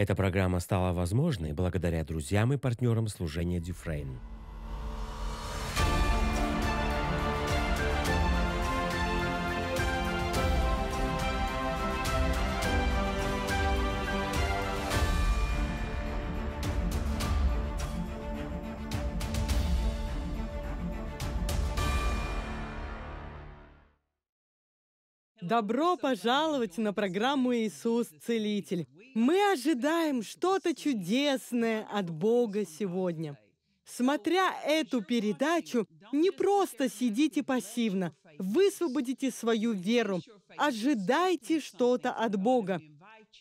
Эта программа стала возможной благодаря друзьям и партнерам служения Дюфрейн. Добро пожаловать на программу «Иисус Целитель». Мы ожидаем что-то чудесное от Бога сегодня. Смотря эту передачу, не просто сидите пассивно, высвободите свою веру, ожидайте что-то от Бога.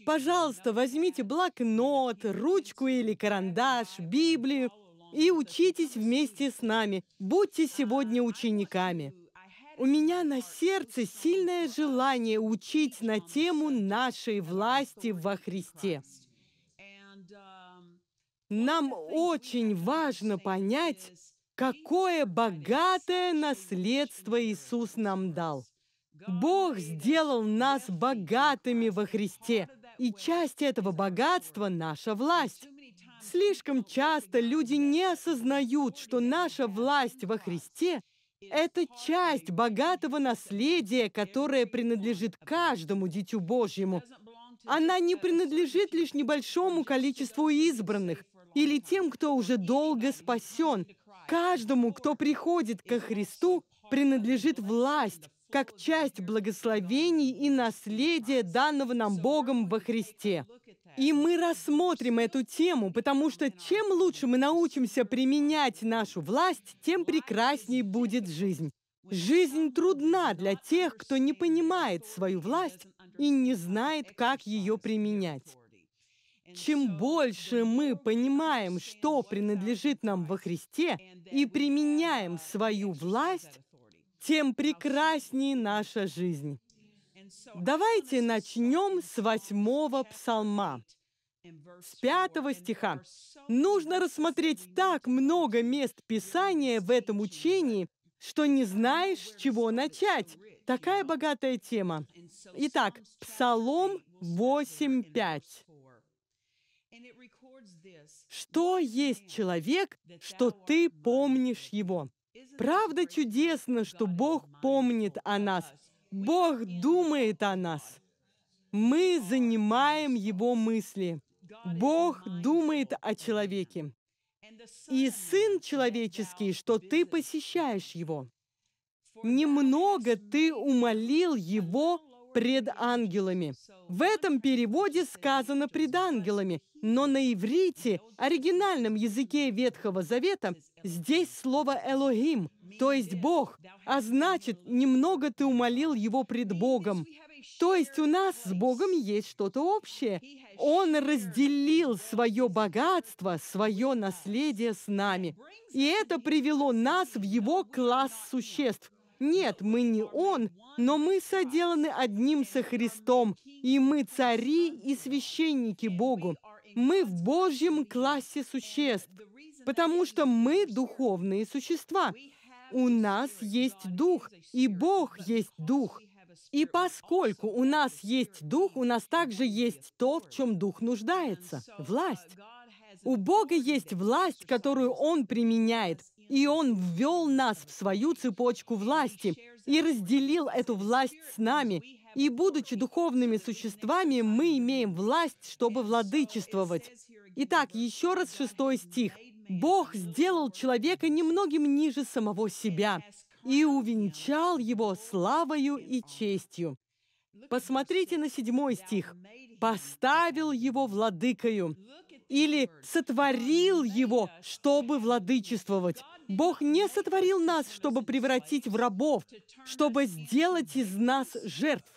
Пожалуйста, возьмите блокнот, ручку или карандаш, Библию и учитесь вместе с нами. Будьте сегодня учениками. У меня на сердце сильное желание учить на тему нашей власти во Христе. Нам очень важно понять, какое богатое наследство Иисус нам дал. Бог сделал нас богатыми во Христе, и часть этого богатства – наша власть. Слишком часто люди не осознают, что наша власть во Христе это часть богатого наследия, которое принадлежит каждому дитю Божьему. Она не принадлежит лишь небольшому количеству избранных или тем, кто уже долго спасен. Каждому, кто приходит ко Христу, принадлежит власть, как часть благословений и наследия, данного нам Богом во Христе. И мы рассмотрим эту тему, потому что чем лучше мы научимся применять нашу власть, тем прекрасней будет жизнь. Жизнь трудна для тех, кто не понимает свою власть и не знает, как ее применять. Чем больше мы понимаем, что принадлежит нам во Христе, и применяем свою власть, тем прекраснее наша жизнь. Давайте начнем с восьмого псалма, с пятого стиха. Нужно рассмотреть так много мест Писания в этом учении, что не знаешь, с чего начать. Такая богатая тема. Итак, Псалом 8.5. Что есть человек, что ты помнишь его? Правда чудесно, что Бог помнит о нас. Бог думает о нас. Мы занимаем Его мысли. Бог думает о человеке. И Сын человеческий, что ты посещаешь Его. Немного ты умолил Его пред ангелами. В этом переводе сказано «пред ангелами», но на иврите, оригинальном языке Ветхого Завета, здесь слово «элохим», то есть Бог, а значит, немного ты умолил его пред Богом. То есть у нас с Богом есть что-то общее. Он разделил свое богатство, свое наследие с нами. И это привело нас в его класс существ – нет, мы не Он, но мы соделаны одним со Христом, и мы цари и священники Богу. Мы в Божьем классе существ, потому что мы духовные существа. У нас есть дух, и Бог есть дух. И поскольку у нас есть дух, у нас также есть то, в чем дух нуждается – власть. У Бога есть власть, которую Он применяет, и Он ввел нас в свою цепочку власти и разделил эту власть с нами. И, будучи духовными существами, мы имеем власть, чтобы владычествовать. Итак, еще раз шестой стих. «Бог сделал человека немногим ниже самого себя и увенчал его славою и честью». Посмотрите на седьмой стих. «Поставил его владыкою» или «сотворил его, чтобы владычествовать». Бог не сотворил нас, чтобы превратить в рабов, чтобы сделать из нас жертв.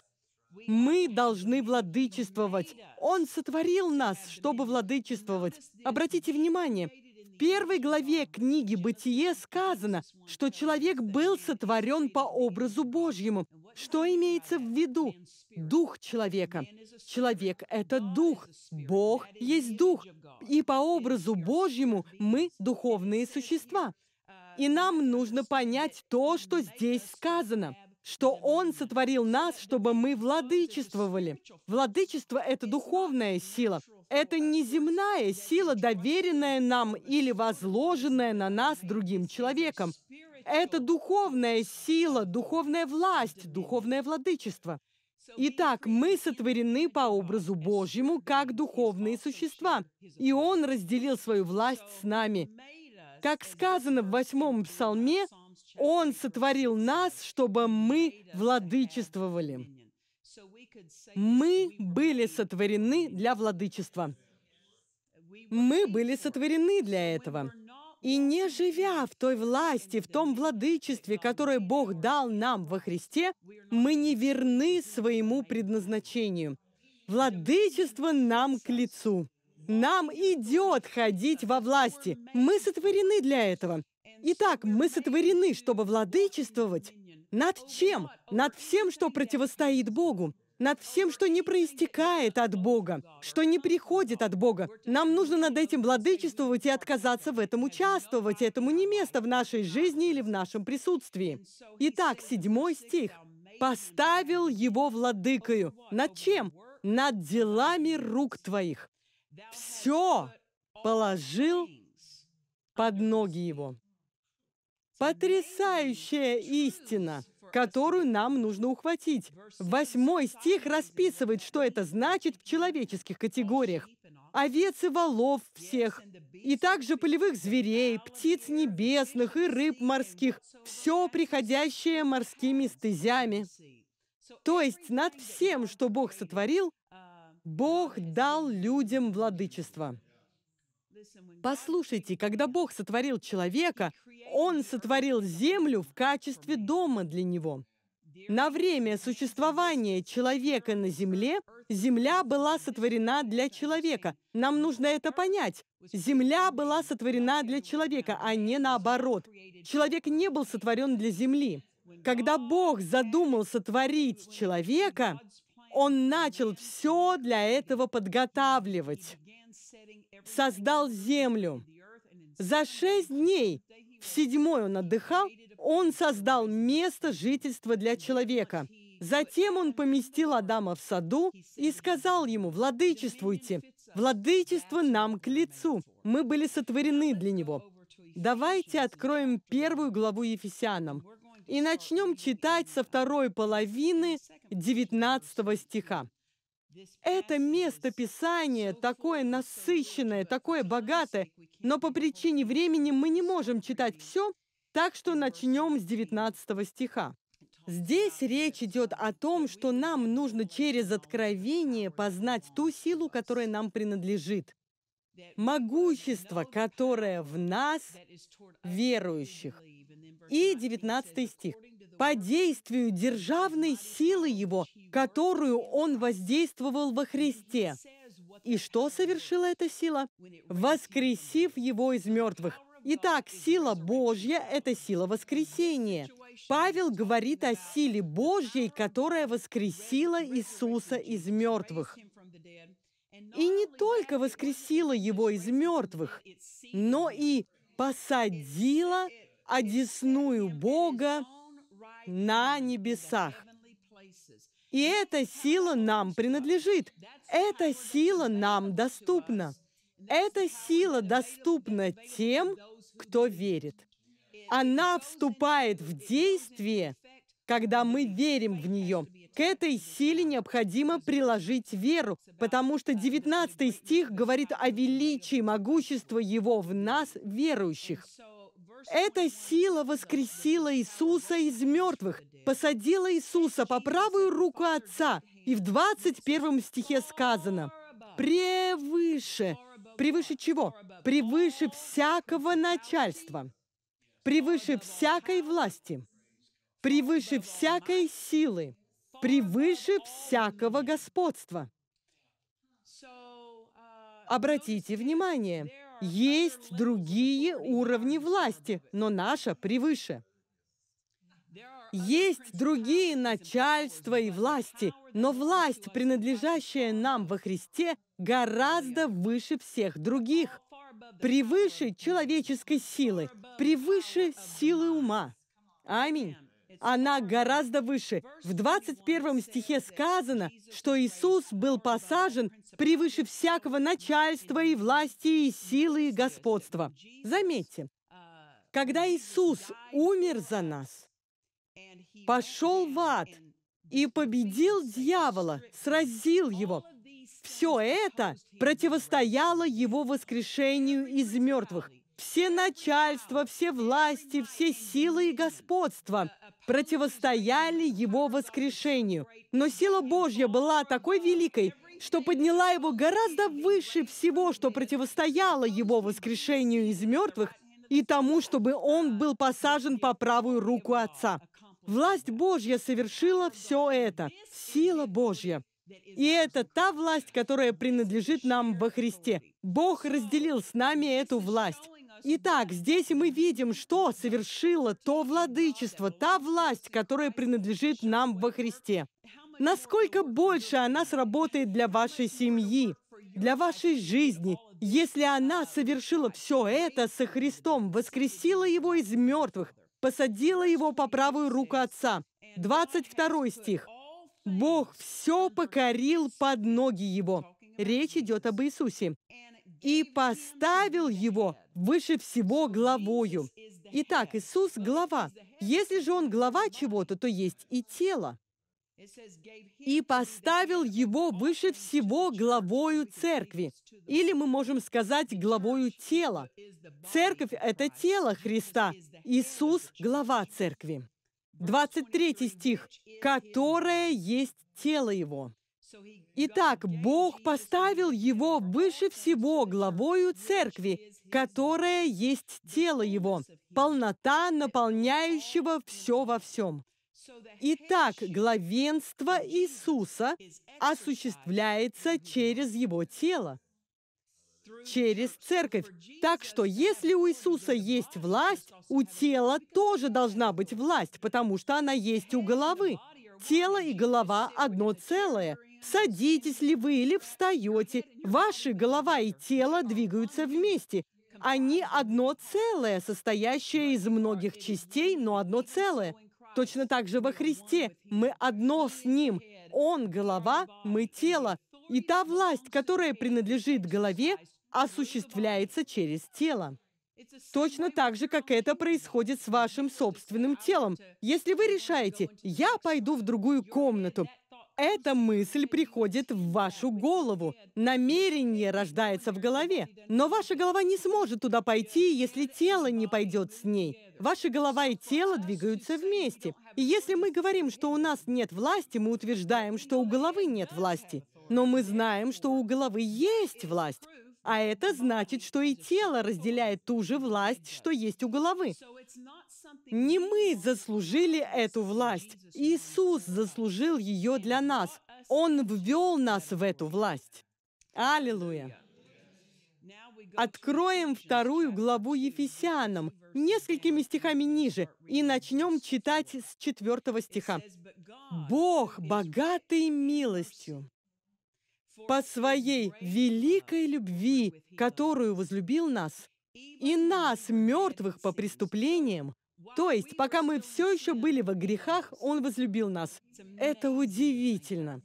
Мы должны владычествовать. Он сотворил нас, чтобы владычествовать. Обратите внимание, в первой главе книги «Бытие» сказано, что человек был сотворен по образу Божьему. Что имеется в виду? Дух человека. Человек — это дух. Бог есть дух. И по образу Божьему мы духовные существа. И нам нужно понять то, что здесь сказано, что Он сотворил нас, чтобы мы владычествовали. Владычество — это духовная сила. Это не земная сила, доверенная нам или возложенная на нас другим человеком. Это духовная сила, духовная власть, духовное владычество. Итак, мы сотворены по образу Божьему как духовные существа, и Он разделил свою власть с нами. Как сказано в восьмом псалме, Он сотворил нас, чтобы мы владычествовали. Мы были сотворены для владычества. Мы были сотворены для этого. И не живя в той власти, в том владычестве, которое Бог дал нам во Христе, мы не верны своему предназначению. Владычество нам к лицу. Нам идет ходить во власти. Мы сотворены для этого. Итак, мы сотворены, чтобы владычествовать. Над чем? Над всем, что противостоит Богу над всем, что не проистекает от Бога, что не приходит от Бога. Нам нужно над этим владычествовать и отказаться в этом участвовать. Этому не место в нашей жизни или в нашем присутствии. Итак, седьмой стих. «Поставил его владыкою». Над чем? Над делами рук твоих. Все положил под ноги его. Потрясающая истина! которую нам нужно ухватить. Восьмой стих расписывает, что это значит в человеческих категориях. Овец и волов всех, и также полевых зверей, птиц небесных и рыб морских, все приходящее морскими стезями. То есть над всем, что Бог сотворил, Бог дал людям владычество. Послушайте, когда Бог сотворил человека, Он сотворил землю в качестве дома для него. На время существования человека на земле земля была сотворена для человека. Нам нужно это понять. Земля была сотворена для человека, а не наоборот. Человек не был сотворен для земли. Когда Бог задумал сотворить человека, Он начал все для этого подготавливать создал землю. За шесть дней, в седьмой он отдыхал, он создал место жительства для человека. Затем он поместил Адама в саду и сказал ему, «Владычествуйте, владычество нам к лицу, мы были сотворены для него». Давайте откроем первую главу Ефесянам и начнем читать со второй половины 19 стиха. Это место Писания такое насыщенное, такое богатое, но по причине времени мы не можем читать все, так что начнем с 19 стиха. Здесь речь идет о том, что нам нужно через откровение познать ту силу, которая нам принадлежит. Могущество, которое в нас, верующих. И 19 стих по действию державной силы Его, которую Он воздействовал во Христе. И что совершила эта сила? Воскресив Его из мертвых. Итак, сила Божья – это сила воскресения. Павел говорит о силе Божьей, которая воскресила Иисуса из мертвых. И не только воскресила его из мертвых, но и посадила одесную Бога на небесах. И эта сила нам принадлежит. Эта сила нам доступна. Эта сила доступна тем, кто верит. Она вступает в действие, когда мы верим в нее. К этой силе необходимо приложить веру, потому что 19 стих говорит о величии могущества Его в нас, верующих. Эта сила воскресила Иисуса из мертвых, посадила Иисуса по правую руку Отца. И в 21 стихе сказано, «Превыше». Превыше чего? Превыше всякого начальства, превыше всякой власти, превыше всякой силы, превыше всякого господства. Обратите внимание, есть другие уровни власти, но наша превыше. Есть другие начальства и власти, но власть, принадлежащая нам во Христе, гораздо выше всех других, превыше человеческой силы, превыше силы ума. Аминь. Она гораздо выше. В 21 стихе сказано, что Иисус был посажен превыше всякого начальства и власти, и силы, и господства. Заметьте, когда Иисус умер за нас, пошел в ад и победил дьявола, сразил его, все это противостояло его воскрешению из мертвых. Все начальства, все власти, все силы и господства противостояли его воскрешению. Но сила Божья была такой великой, что подняла его гораздо выше всего, что противостояло его воскрешению из мертвых и тому, чтобы он был посажен по правую руку Отца. Власть Божья совершила все это. Сила Божья. И это та власть, которая принадлежит нам во Христе. Бог разделил с нами эту власть. Итак, здесь мы видим, что совершило то владычество, та власть, которая принадлежит нам во Христе. Насколько больше она сработает для вашей семьи, для вашей жизни, если она совершила все это со Христом, воскресила его из мертвых, посадила его по правую руку Отца. 22 стих. Бог все покорил под ноги его. Речь идет об Иисусе. И поставил его выше всего главою. Итак, Иисус – глава. Если же Он глава чего-то, то есть и тело. И поставил его выше всего главою церкви. Или мы можем сказать главою тела. Церковь – это тело Христа. Иисус – глава церкви. 23 стих. «Которое есть тело Его». Итак, Бог поставил его выше всего главою церкви, которая есть тело его, полнота наполняющего все во всем. Итак, главенство Иисуса осуществляется через его тело, через церковь. Так что, если у Иисуса есть власть, у тела тоже должна быть власть, потому что она есть у головы. Тело и голова одно целое – Садитесь ли вы или встаете, ваши голова и тело двигаются вместе. Они одно целое, состоящее из многих частей, но одно целое. Точно так же во Христе мы одно с Ним. Он – голова, мы – тело. И та власть, которая принадлежит голове, осуществляется через тело. Точно так же, как это происходит с вашим собственным телом. Если вы решаете, я пойду в другую комнату, эта мысль приходит в вашу голову. Намерение рождается в голове. Но ваша голова не сможет туда пойти, если тело не пойдет с ней. Ваша голова и тело двигаются вместе. И если мы говорим, что у нас нет власти, мы утверждаем, что у головы нет власти. Но мы знаем, что у головы есть власть. А это значит, что и тело разделяет ту же власть, что есть у головы. Не мы заслужили эту власть. Иисус заслужил ее для нас. Он ввел нас в эту власть. Аллилуйя. Откроем вторую главу Ефесянам, несколькими стихами ниже, и начнем читать с четвертого стиха. «Бог, богатый милостью, по своей великой любви, которую возлюбил нас, и нас, мертвых по преступлениям, то есть, пока мы все еще были во грехах, Он возлюбил нас. Это удивительно.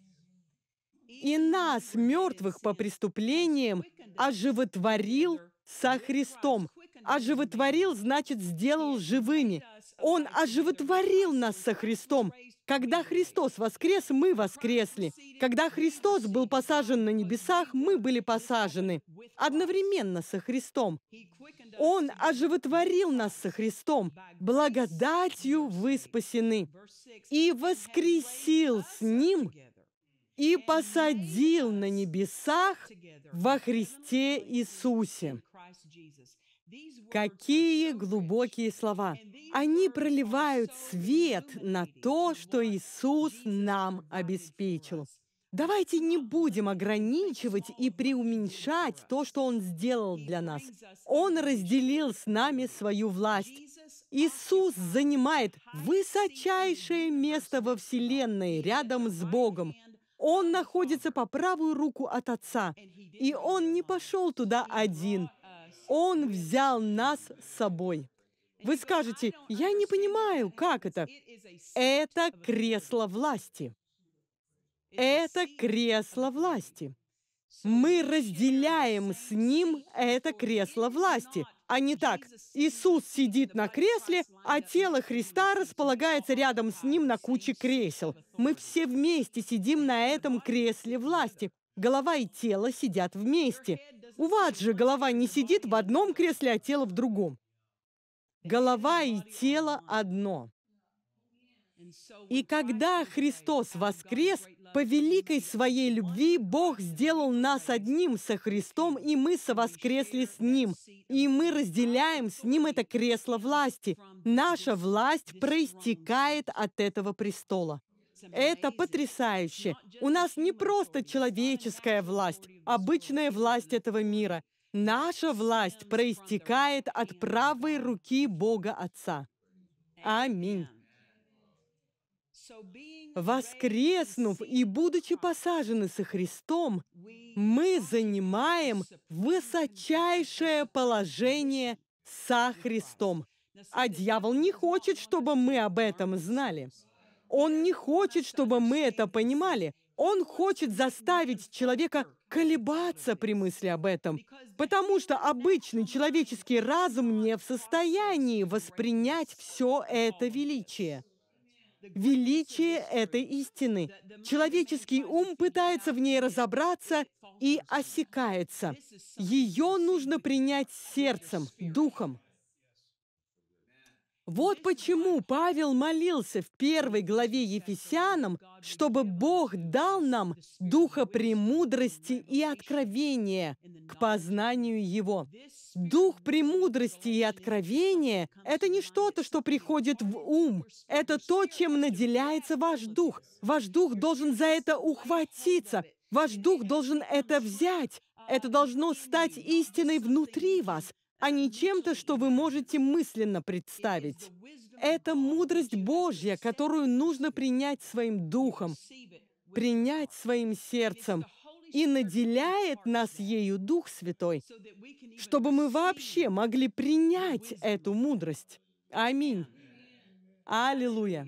И нас, мертвых по преступлениям, оживотворил со Христом. Оживотворил, значит, сделал живыми. Он оживотворил нас со Христом. Когда Христос воскрес, мы воскресли. Когда Христос был посажен на небесах, мы были посажены одновременно со Христом. Он оживотворил нас со Христом. Благодатью вы спасены. И воскресил с Ним и посадил на небесах во Христе Иисусе. Какие глубокие слова! Они проливают свет на то, что Иисус нам обеспечил. Давайте не будем ограничивать и преуменьшать то, что Он сделал для нас. Он разделил с нами свою власть. Иисус занимает высочайшее место во Вселенной рядом с Богом. Он находится по правую руку от Отца. И Он не пошел туда один – он взял нас с собой. Вы скажете, я не понимаю, как это. Это кресло власти. Это кресло власти. Мы разделяем с ним это кресло власти, а не так. Иисус сидит на кресле, а тело Христа располагается рядом с ним на куче кресел. Мы все вместе сидим на этом кресле власти. Голова и тело сидят вместе. У вас же голова не сидит в одном кресле, а тело в другом. Голова и тело одно. И когда Христос воскрес, по великой своей любви Бог сделал нас одним со Христом, и мы совоскресли с Ним. И мы разделяем с Ним это кресло власти. Наша власть проистекает от этого престола. Это потрясающе. У нас не просто человеческая власть, обычная власть этого мира. Наша власть проистекает от правой руки Бога Отца. Аминь. Воскреснув и будучи посажены со Христом, мы занимаем высочайшее положение со Христом. А дьявол не хочет, чтобы мы об этом знали. Он не хочет, чтобы мы это понимали. Он хочет заставить человека колебаться при мысли об этом, потому что обычный человеческий разум не в состоянии воспринять все это величие величие этой истины. Человеческий ум пытается в ней разобраться и осекается. Ее нужно принять сердцем, духом. Вот почему Павел молился в первой главе Ефесянам, чтобы Бог дал нам духа премудрости и откровения к познанию Его. Дух премудрости и откровения — это не что-то, что приходит в ум. Это то, чем наделяется ваш дух. Ваш дух должен за это ухватиться. Ваш дух должен это взять. Это должно стать истиной внутри вас а не чем-то, что вы можете мысленно представить. Это мудрость Божья, которую нужно принять своим духом, принять своим сердцем, и наделяет нас ею Дух Святой, чтобы мы вообще могли принять эту мудрость. Аминь. Аллилуйя.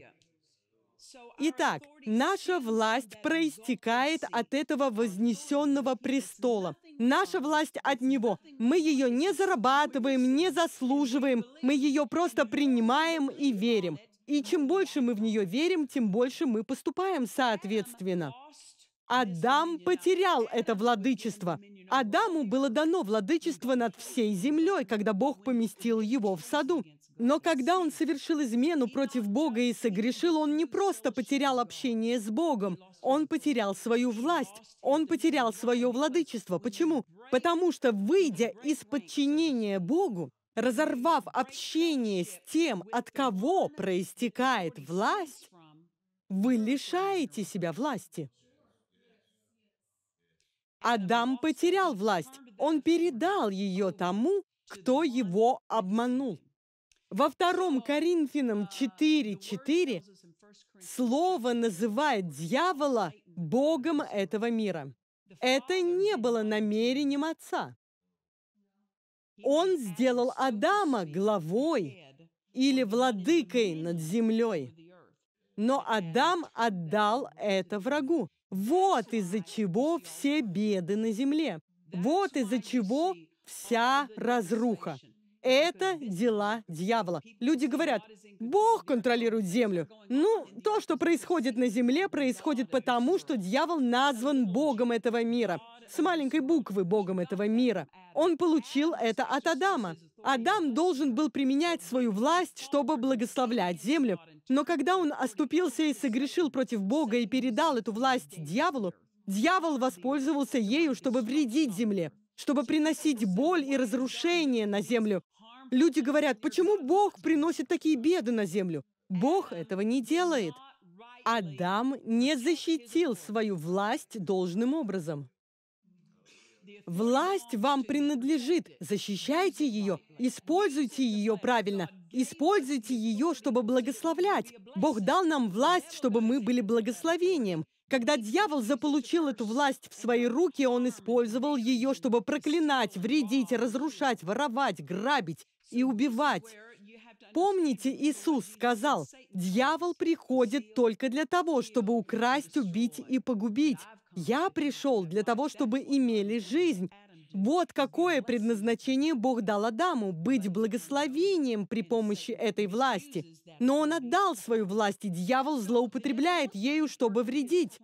Итак, наша власть проистекает от этого вознесенного престола. Наша власть от Него. Мы ее не зарабатываем, не заслуживаем. Мы ее просто принимаем и верим. И чем больше мы в нее верим, тем больше мы поступаем соответственно. Адам потерял это владычество. Адаму было дано владычество над всей землей, когда Бог поместил его в саду. Но когда он совершил измену против Бога и согрешил, он не просто потерял общение с Богом, он потерял свою власть, он потерял свое владычество. Почему? Потому что, выйдя из подчинения Богу, разорвав общение с тем, от кого проистекает власть, вы лишаете себя власти. Адам потерял власть. Он передал ее тому, кто его обманул. Во втором Коринфянам 4.4 Слово называет дьявола Богом этого мира. Это не было намерением Отца. Он сделал Адама главой или владыкой над землей. Но Адам отдал это врагу. Вот из-за чего все беды на земле. Вот из-за чего вся разруха. Это дела дьявола. Люди говорят, Бог контролирует землю. Ну, то, что происходит на земле, происходит потому, что дьявол назван Богом этого мира. С маленькой буквы Богом этого мира. Он получил это от Адама. Адам должен был применять свою власть, чтобы благословлять землю. Но когда он оступился и согрешил против Бога и передал эту власть дьяволу, дьявол воспользовался ею, чтобы вредить земле чтобы приносить боль и разрушение на землю. Люди говорят, почему Бог приносит такие беды на землю? Бог этого не делает. Адам не защитил свою власть должным образом. Власть вам принадлежит. Защищайте ее, используйте ее правильно, используйте ее, чтобы благословлять. Бог дал нам власть, чтобы мы были благословением. Когда дьявол заполучил эту власть в свои руки, он использовал ее, чтобы проклинать, вредить, разрушать, воровать, грабить и убивать. Помните, Иисус сказал, «Дьявол приходит только для того, чтобы украсть, убить и погубить. Я пришел для того, чтобы имели жизнь». Вот какое предназначение Бог дал Адаму – быть благословением при помощи этой власти. Но он отдал свою власть, и дьявол злоупотребляет ею, чтобы вредить.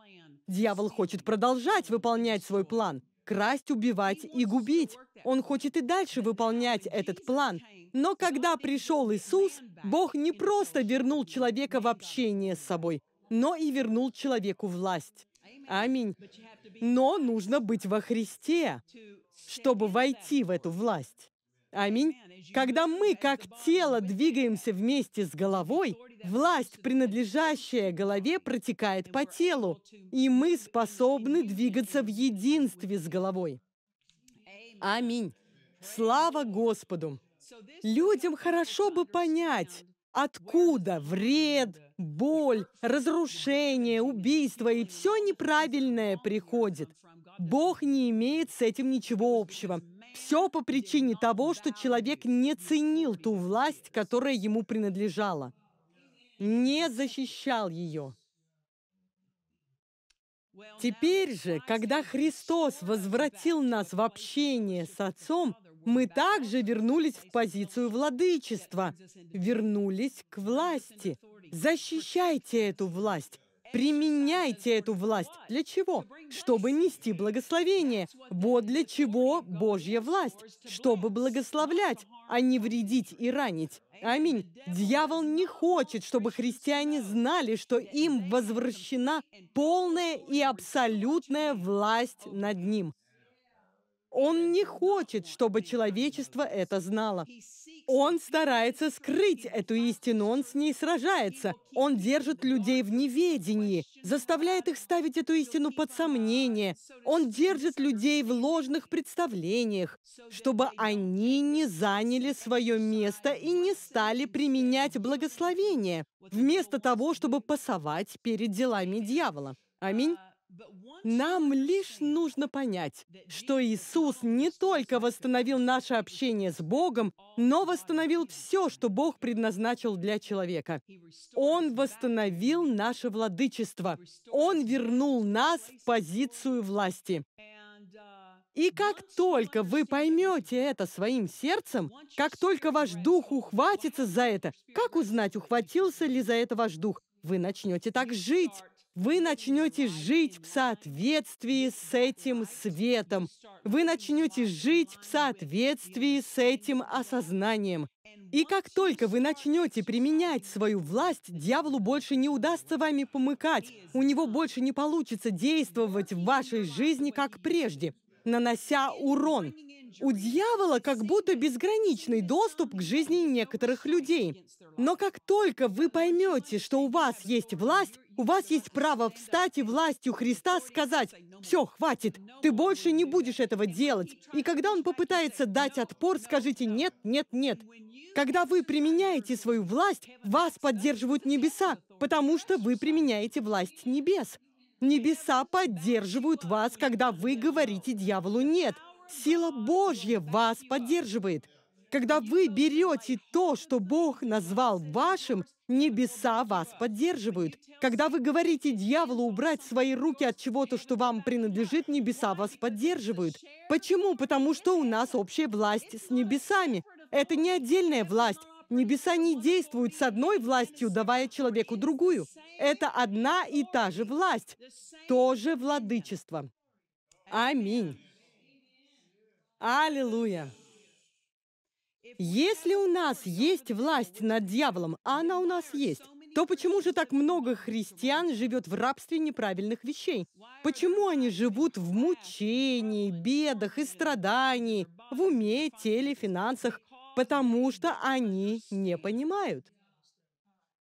Дьявол хочет продолжать выполнять свой план – красть, убивать и губить. Он хочет и дальше выполнять этот план. Но когда пришел Иисус, Бог не просто вернул человека в общение с собой, но и вернул человеку власть. Аминь. Но нужно быть во Христе, чтобы войти в эту власть. Аминь. Когда мы, как тело, двигаемся вместе с головой, власть, принадлежащая голове, протекает по телу, и мы способны двигаться в единстве с головой. Аминь. Слава Господу! Людям хорошо бы понять, откуда вред, боль, разрушение, убийство и все неправильное приходит. Бог не имеет с этим ничего общего. Все по причине того, что человек не ценил ту власть, которая ему принадлежала, не защищал ее. Теперь же, когда Христос возвратил нас в общение с Отцом, мы также вернулись в позицию владычества, вернулись к власти. Защищайте эту власть. Применяйте эту власть. Для чего? Чтобы нести благословение. Вот для чего Божья власть. Чтобы благословлять, а не вредить и ранить. Аминь. Дьявол не хочет, чтобы христиане знали, что им возвращена полная и абсолютная власть над ним. Он не хочет, чтобы человечество это знало. Он старается скрыть эту истину, он с ней сражается. Он держит людей в неведении, заставляет их ставить эту истину под сомнение. Он держит людей в ложных представлениях, чтобы они не заняли свое место и не стали применять благословение, вместо того, чтобы пасовать перед делами дьявола. Аминь. Нам лишь нужно понять, что Иисус не только восстановил наше общение с Богом, но восстановил все, что Бог предназначил для человека. Он восстановил наше владычество. Он вернул нас в позицию власти. И как только вы поймете это своим сердцем, как только ваш дух ухватится за это, как узнать, ухватился ли за это ваш дух? Вы начнете так жить вы начнете жить в соответствии с этим светом. Вы начнете жить в соответствии с этим осознанием. И как только вы начнете применять свою власть, дьяволу больше не удастся вами помыкать. У него больше не получится действовать в вашей жизни, как прежде, нанося урон. У дьявола как будто безграничный доступ к жизни некоторых людей. Но как только вы поймете, что у вас есть власть, у вас есть право встать и властью Христа сказать, «Все, хватит, ты больше не будешь этого делать». И когда он попытается дать отпор, скажите «Нет, нет, нет». Когда вы применяете свою власть, вас поддерживают небеса, потому что вы применяете власть небес. Небеса поддерживают вас, когда вы говорите дьяволу «нет». Сила Божья вас поддерживает. Когда вы берете то, что Бог назвал вашим, небеса вас поддерживают. Когда вы говорите дьяволу убрать свои руки от чего-то, что вам принадлежит, небеса вас поддерживают. Почему? Потому что у нас общая власть с небесами. Это не отдельная власть. Небеса не действуют с одной властью, давая человеку другую. Это одна и та же власть, тоже владычество. Аминь. Аллилуйя. Если у нас есть власть над дьяволом, а она у нас есть, то почему же так много христиан живет в рабстве неправильных вещей? Почему они живут в мучении, бедах и страдании, в уме, теле, финансах? Потому что они не понимают.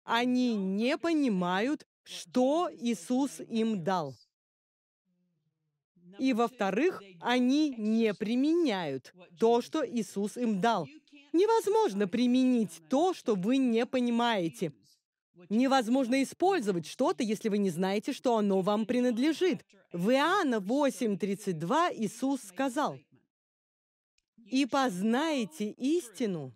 Они не понимают, что Иисус им дал. И, во-вторых, они не применяют то, что Иисус им дал. Невозможно применить то, что вы не понимаете. Невозможно использовать что-то, если вы не знаете, что оно вам принадлежит. В Иоанна 8.32 Иисус сказал, «И познаете истину,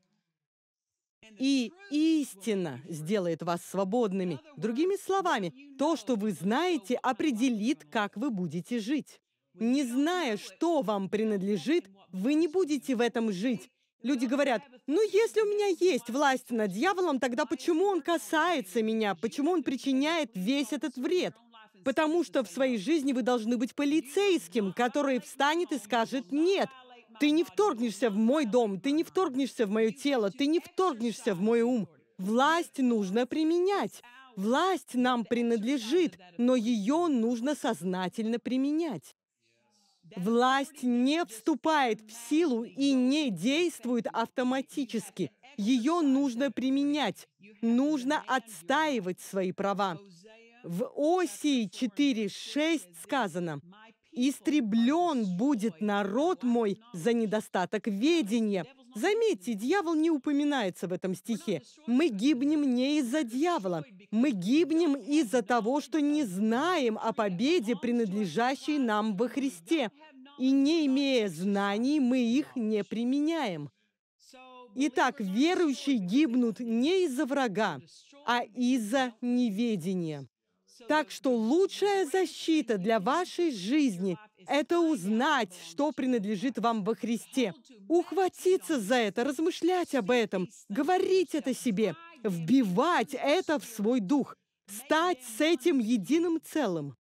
И истина сделает вас свободными. Другими словами, то, что вы знаете, определит, как вы будете жить. Не зная, что вам принадлежит, вы не будете в этом жить. Люди говорят, ну если у меня есть власть над дьяволом, тогда почему он касается меня? Почему он причиняет весь этот вред? Потому что в своей жизни вы должны быть полицейским, который встанет и скажет «нет». Ты не вторгнешься в мой дом, ты не вторгнешься в мое тело, ты не вторгнешься в мой ум. Власть нужно применять. Власть нам принадлежит, но ее нужно сознательно применять. Власть не вступает в силу и не действует автоматически. Ее нужно применять. Нужно отстаивать свои права. В Осии 4.6 сказано, «Истреблен будет народ мой за недостаток ведения». Заметьте, дьявол не упоминается в этом стихе. Мы гибнем не из-за дьявола. Мы гибнем из-за того, что не знаем о победе, принадлежащей нам во Христе. И не имея знаний, мы их не применяем. Итак, верующие гибнут не из-за врага, а из-за неведения. Так что лучшая защита для вашей жизни – это узнать, что принадлежит вам во Христе, ухватиться за это, размышлять об этом, говорить это себе, вбивать это в свой дух, стать с этим единым целым,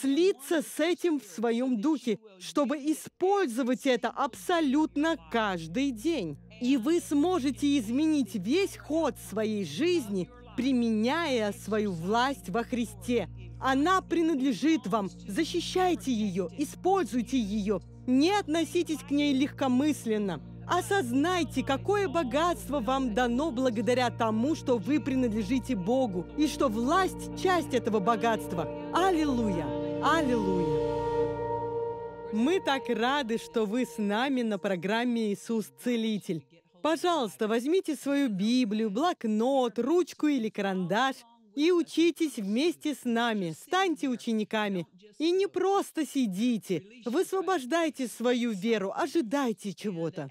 слиться с этим в своем духе, чтобы использовать это абсолютно каждый день. И вы сможете изменить весь ход своей жизни – применяя свою власть во Христе. Она принадлежит вам. Защищайте ее, используйте ее. Не относитесь к ней легкомысленно. Осознайте, какое богатство вам дано благодаря тому, что вы принадлежите Богу, и что власть – часть этого богатства. Аллилуйя! Аллилуйя! Мы так рады, что вы с нами на программе «Иисус Целитель». Пожалуйста, возьмите свою Библию, блокнот, ручку или карандаш и учитесь вместе с нами, станьте учениками. И не просто сидите, высвобождайте свою веру, ожидайте чего-то.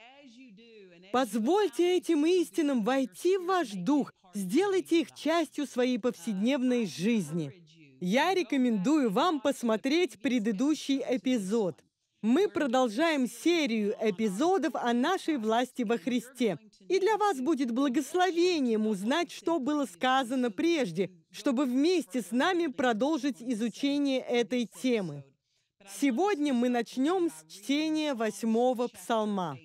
Позвольте этим истинам войти в ваш дух, сделайте их частью своей повседневной жизни. Я рекомендую вам посмотреть предыдущий эпизод. Мы продолжаем серию эпизодов о нашей власти во Христе. И для вас будет благословением узнать, что было сказано прежде, чтобы вместе с нами продолжить изучение этой темы. Сегодня мы начнем с чтения восьмого псалма.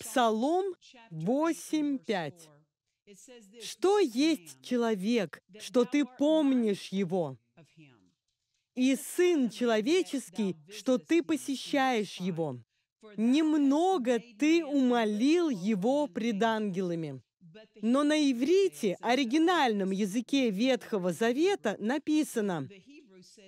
Псалом 8.5. Что есть человек, что ты помнишь его? И Сын Человеческий, что ты посещаешь Его. Немного ты умолил Его пред ангелами. Но на иврите, оригинальном языке Ветхого Завета, написано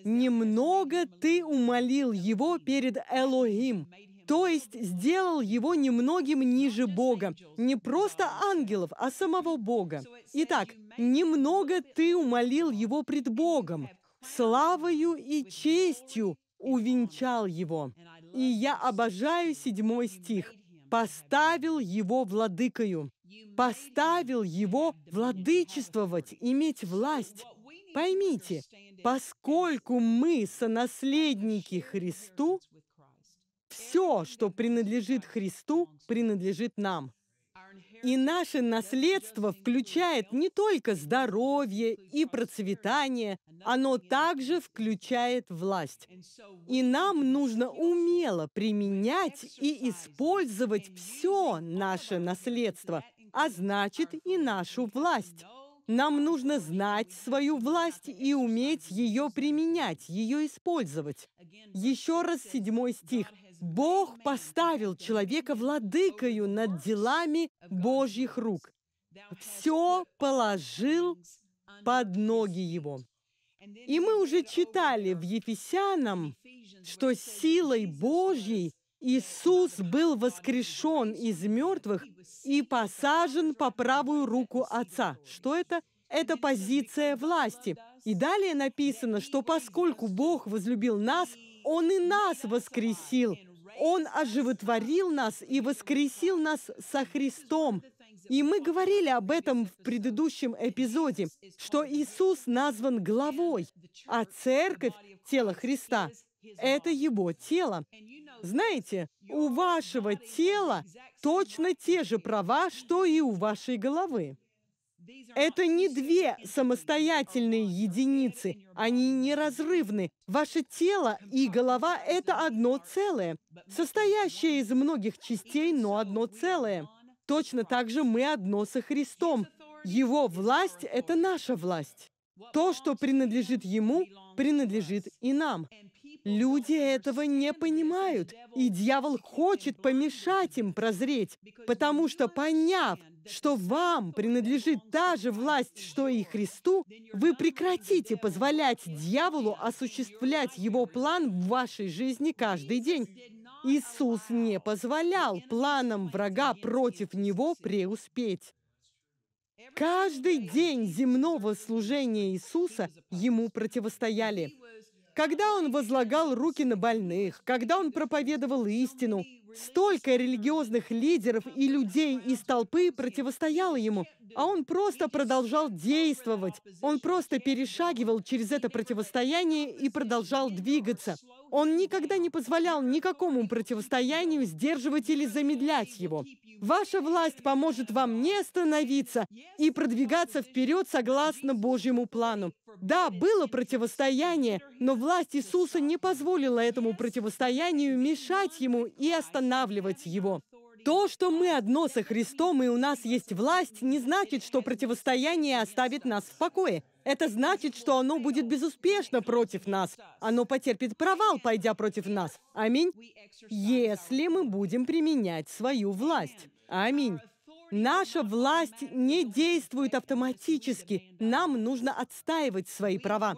«Немного ты умолил Его перед Элохим», то есть сделал его немногим ниже Бога. Не просто ангелов, а самого Бога. Итак, немного ты умолил его пред Богом славою и честью увенчал его. И я обожаю седьмой стих. Поставил его владыкою. Поставил его владычествовать, иметь власть. Поймите, поскольку мы сонаследники Христу, все, что принадлежит Христу, принадлежит нам. И наше наследство включает не только здоровье и процветание, оно также включает власть. И нам нужно умело применять и использовать все наше наследство, а значит и нашу власть. Нам нужно знать свою власть и уметь ее применять, ее использовать. Еще раз седьмой стих. Бог поставил человека владыкою над делами Божьих рук. Все положил под ноги его. И мы уже читали в Ефесянам, что силой Божьей Иисус был воскрешен из мертвых и посажен по правую руку Отца. Что это? Это позиция власти. И далее написано, что поскольку Бог возлюбил нас, Он и нас воскресил – он оживотворил нас и воскресил нас со Христом. И мы говорили об этом в предыдущем эпизоде, что Иисус назван главой, а церковь, тело Христа, это его тело. Знаете, у вашего тела точно те же права, что и у вашей головы. Это не две самостоятельные единицы, они неразрывны. Ваше тело и голова — это одно целое, состоящее из многих частей, но одно целое. Точно так же мы одно со Христом. Его власть — это наша власть. То, что принадлежит Ему, принадлежит и нам. Люди этого не понимают, и дьявол хочет помешать им прозреть, потому что, поняв, что вам принадлежит та же власть, что и Христу, вы прекратите позволять дьяволу осуществлять его план в вашей жизни каждый день. Иисус не позволял планам врага против него преуспеть. Каждый день земного служения Иисуса ему противостояли. Когда он возлагал руки на больных, когда он проповедовал истину, столько религиозных лидеров и людей из толпы противостояло ему, а он просто продолжал действовать. Он просто перешагивал через это противостояние и продолжал двигаться. Он никогда не позволял никакому противостоянию сдерживать или замедлять его. Ваша власть поможет вам не остановиться и продвигаться вперед согласно Божьему плану. Да, было противостояние, но власть Иисуса не позволила этому противостоянию мешать ему и останавливать его. То, что мы одно со Христом и у нас есть власть, не значит, что противостояние оставит нас в покое. Это значит, что оно будет безуспешно против нас. Оно потерпит провал, пойдя против нас. Аминь. Если мы будем применять свою власть. Аминь. Наша власть не действует автоматически. Нам нужно отстаивать свои права.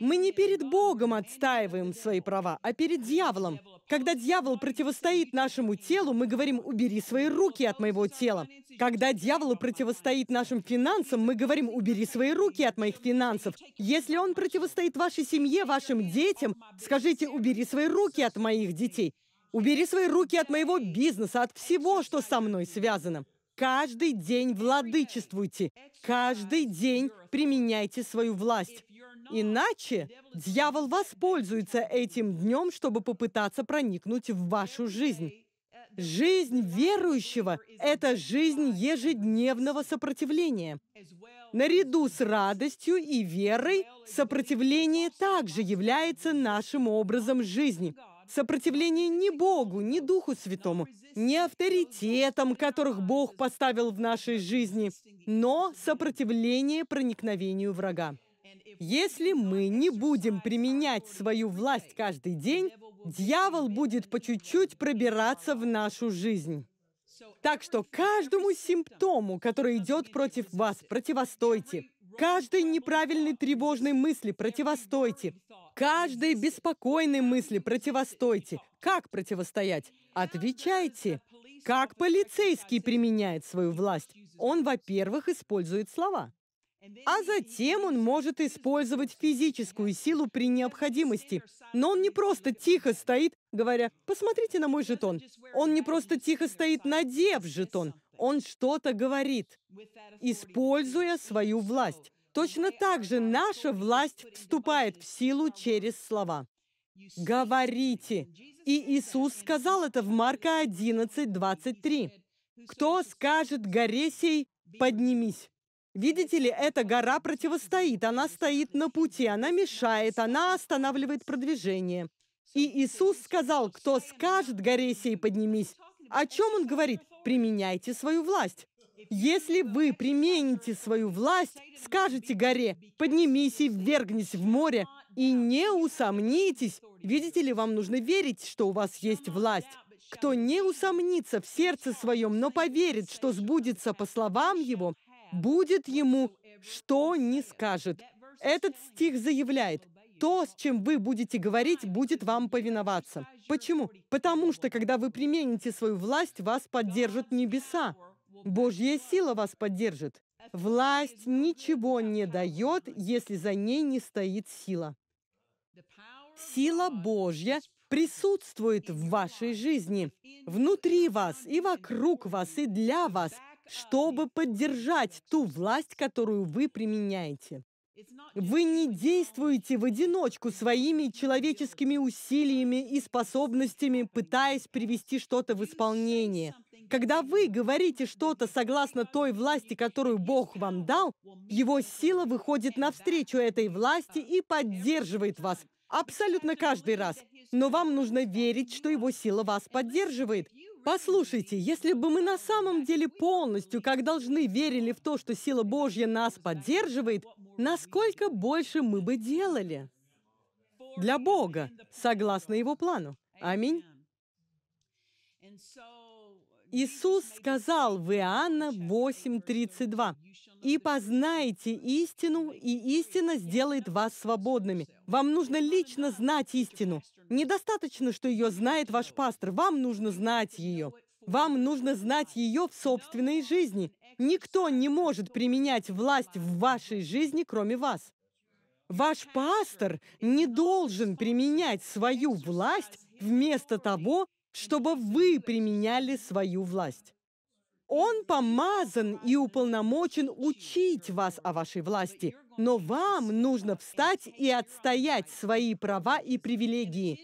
Мы не перед Богом отстаиваем свои права, а перед дьяволом. Когда дьявол противостоит нашему телу, мы говорим «убери свои руки от моего тела». Когда дьявол противостоит нашим финансам, мы говорим «убери свои руки от моих финансов». Если он противостоит вашей семье, вашим детям, скажите «убери свои руки от моих детей». Убери свои руки от моего бизнеса, от всего, что со мной связано. Каждый день владычествуйте. Каждый день применяйте свою власть. Иначе дьявол воспользуется этим днем, чтобы попытаться проникнуть в вашу жизнь. Жизнь верующего – это жизнь ежедневного сопротивления. Наряду с радостью и верой сопротивление также является нашим образом жизни. Сопротивление не Богу, не Духу Святому, не авторитетам, которых Бог поставил в нашей жизни, но сопротивление проникновению врага. Если мы не будем применять свою власть каждый день, дьявол будет по чуть-чуть пробираться в нашу жизнь. Так что каждому симптому, который идет против вас, противостойте. Каждой неправильной тревожной мысли противостойте. Каждой беспокойной мысли противостойте. Как противостоять? Отвечайте. Как полицейский применяет свою власть? Он, во-первых, использует слова. А затем он может использовать физическую силу при необходимости. Но он не просто тихо стоит, говоря, посмотрите на мой жетон. Он не просто тихо стоит, надев жетон. Он что-то говорит, используя свою власть. Точно так же наша власть вступает в силу через слова. Говорите. И Иисус сказал это в Марка 11, 23. Кто скажет горе сей, поднимись. Видите ли, эта гора противостоит, она стоит на пути, она мешает, она останавливает продвижение. И Иисус сказал, кто скажет горе сей, поднимись. О чем он говорит? Применяйте свою власть. Если вы примените свою власть, скажете горе, поднимись и ввергнись в море, и не усомнитесь, видите ли, вам нужно верить, что у вас есть власть. Кто не усомнится в сердце своем, но поверит, что сбудется по словам его, будет ему, что не скажет. Этот стих заявляет, то, с чем вы будете говорить, будет вам повиноваться. Почему? Потому что, когда вы примените свою власть, вас поддержат небеса. Божья сила вас поддержит. Власть ничего не дает, если за ней не стоит сила. Сила Божья присутствует в вашей жизни, внутри вас и вокруг вас и для вас – чтобы поддержать ту власть, которую вы применяете. Вы не действуете в одиночку своими человеческими усилиями и способностями, пытаясь привести что-то в исполнение. Когда вы говорите что-то согласно той власти, которую Бог вам дал, Его сила выходит навстречу этой власти и поддерживает вас. Абсолютно каждый раз. Но вам нужно верить, что Его сила вас поддерживает. Послушайте, если бы мы на самом деле полностью, как должны, верили в то, что сила Божья нас поддерживает, насколько больше мы бы делали для Бога, согласно Его плану. Аминь. Иисус сказал в Иоанна 8:32, «И познаете истину, и истина сделает вас свободными». Вам нужно лично знать истину. Недостаточно, что ее знает ваш пастор. Вам нужно знать ее. Вам нужно знать ее в собственной жизни. Никто не может применять власть в вашей жизни, кроме вас. Ваш пастор не должен применять свою власть вместо того, чтобы вы применяли свою власть. Он помазан и уполномочен учить вас о вашей власти, но вам нужно встать и отстоять свои права и привилегии.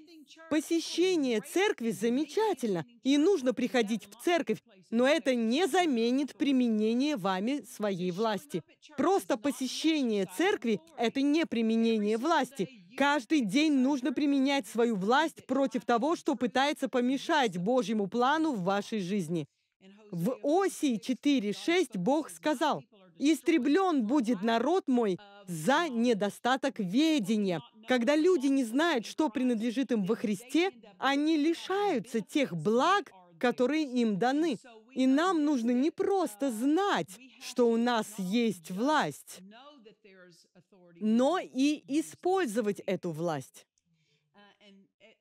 Посещение церкви замечательно, и нужно приходить в церковь, но это не заменит применение вами своей власти. Просто посещение церкви – это не применение власти. Каждый день нужно применять свою власть против того, что пытается помешать Божьему плану в вашей жизни. В Осии 4.6 Бог сказал, «Истреблен будет народ мой за недостаток ведения». Когда люди не знают, что принадлежит им во Христе, они лишаются тех благ, которые им даны. И нам нужно не просто знать, что у нас есть власть, но и использовать эту власть.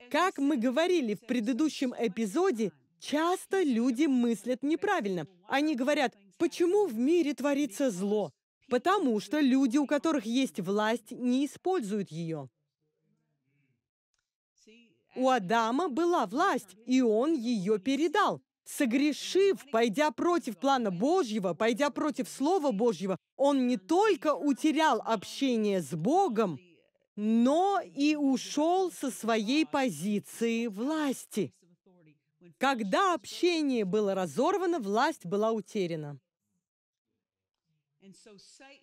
Как мы говорили в предыдущем эпизоде, часто люди мыслят неправильно. Они говорят, почему в мире творится зло? Потому что люди, у которых есть власть, не используют ее. У Адама была власть, и он ее передал. Согрешив, пойдя против плана Божьего, пойдя против Слова Божьего, он не только утерял общение с Богом, но и ушел со своей позиции власти. Когда общение было разорвано, власть была утеряна.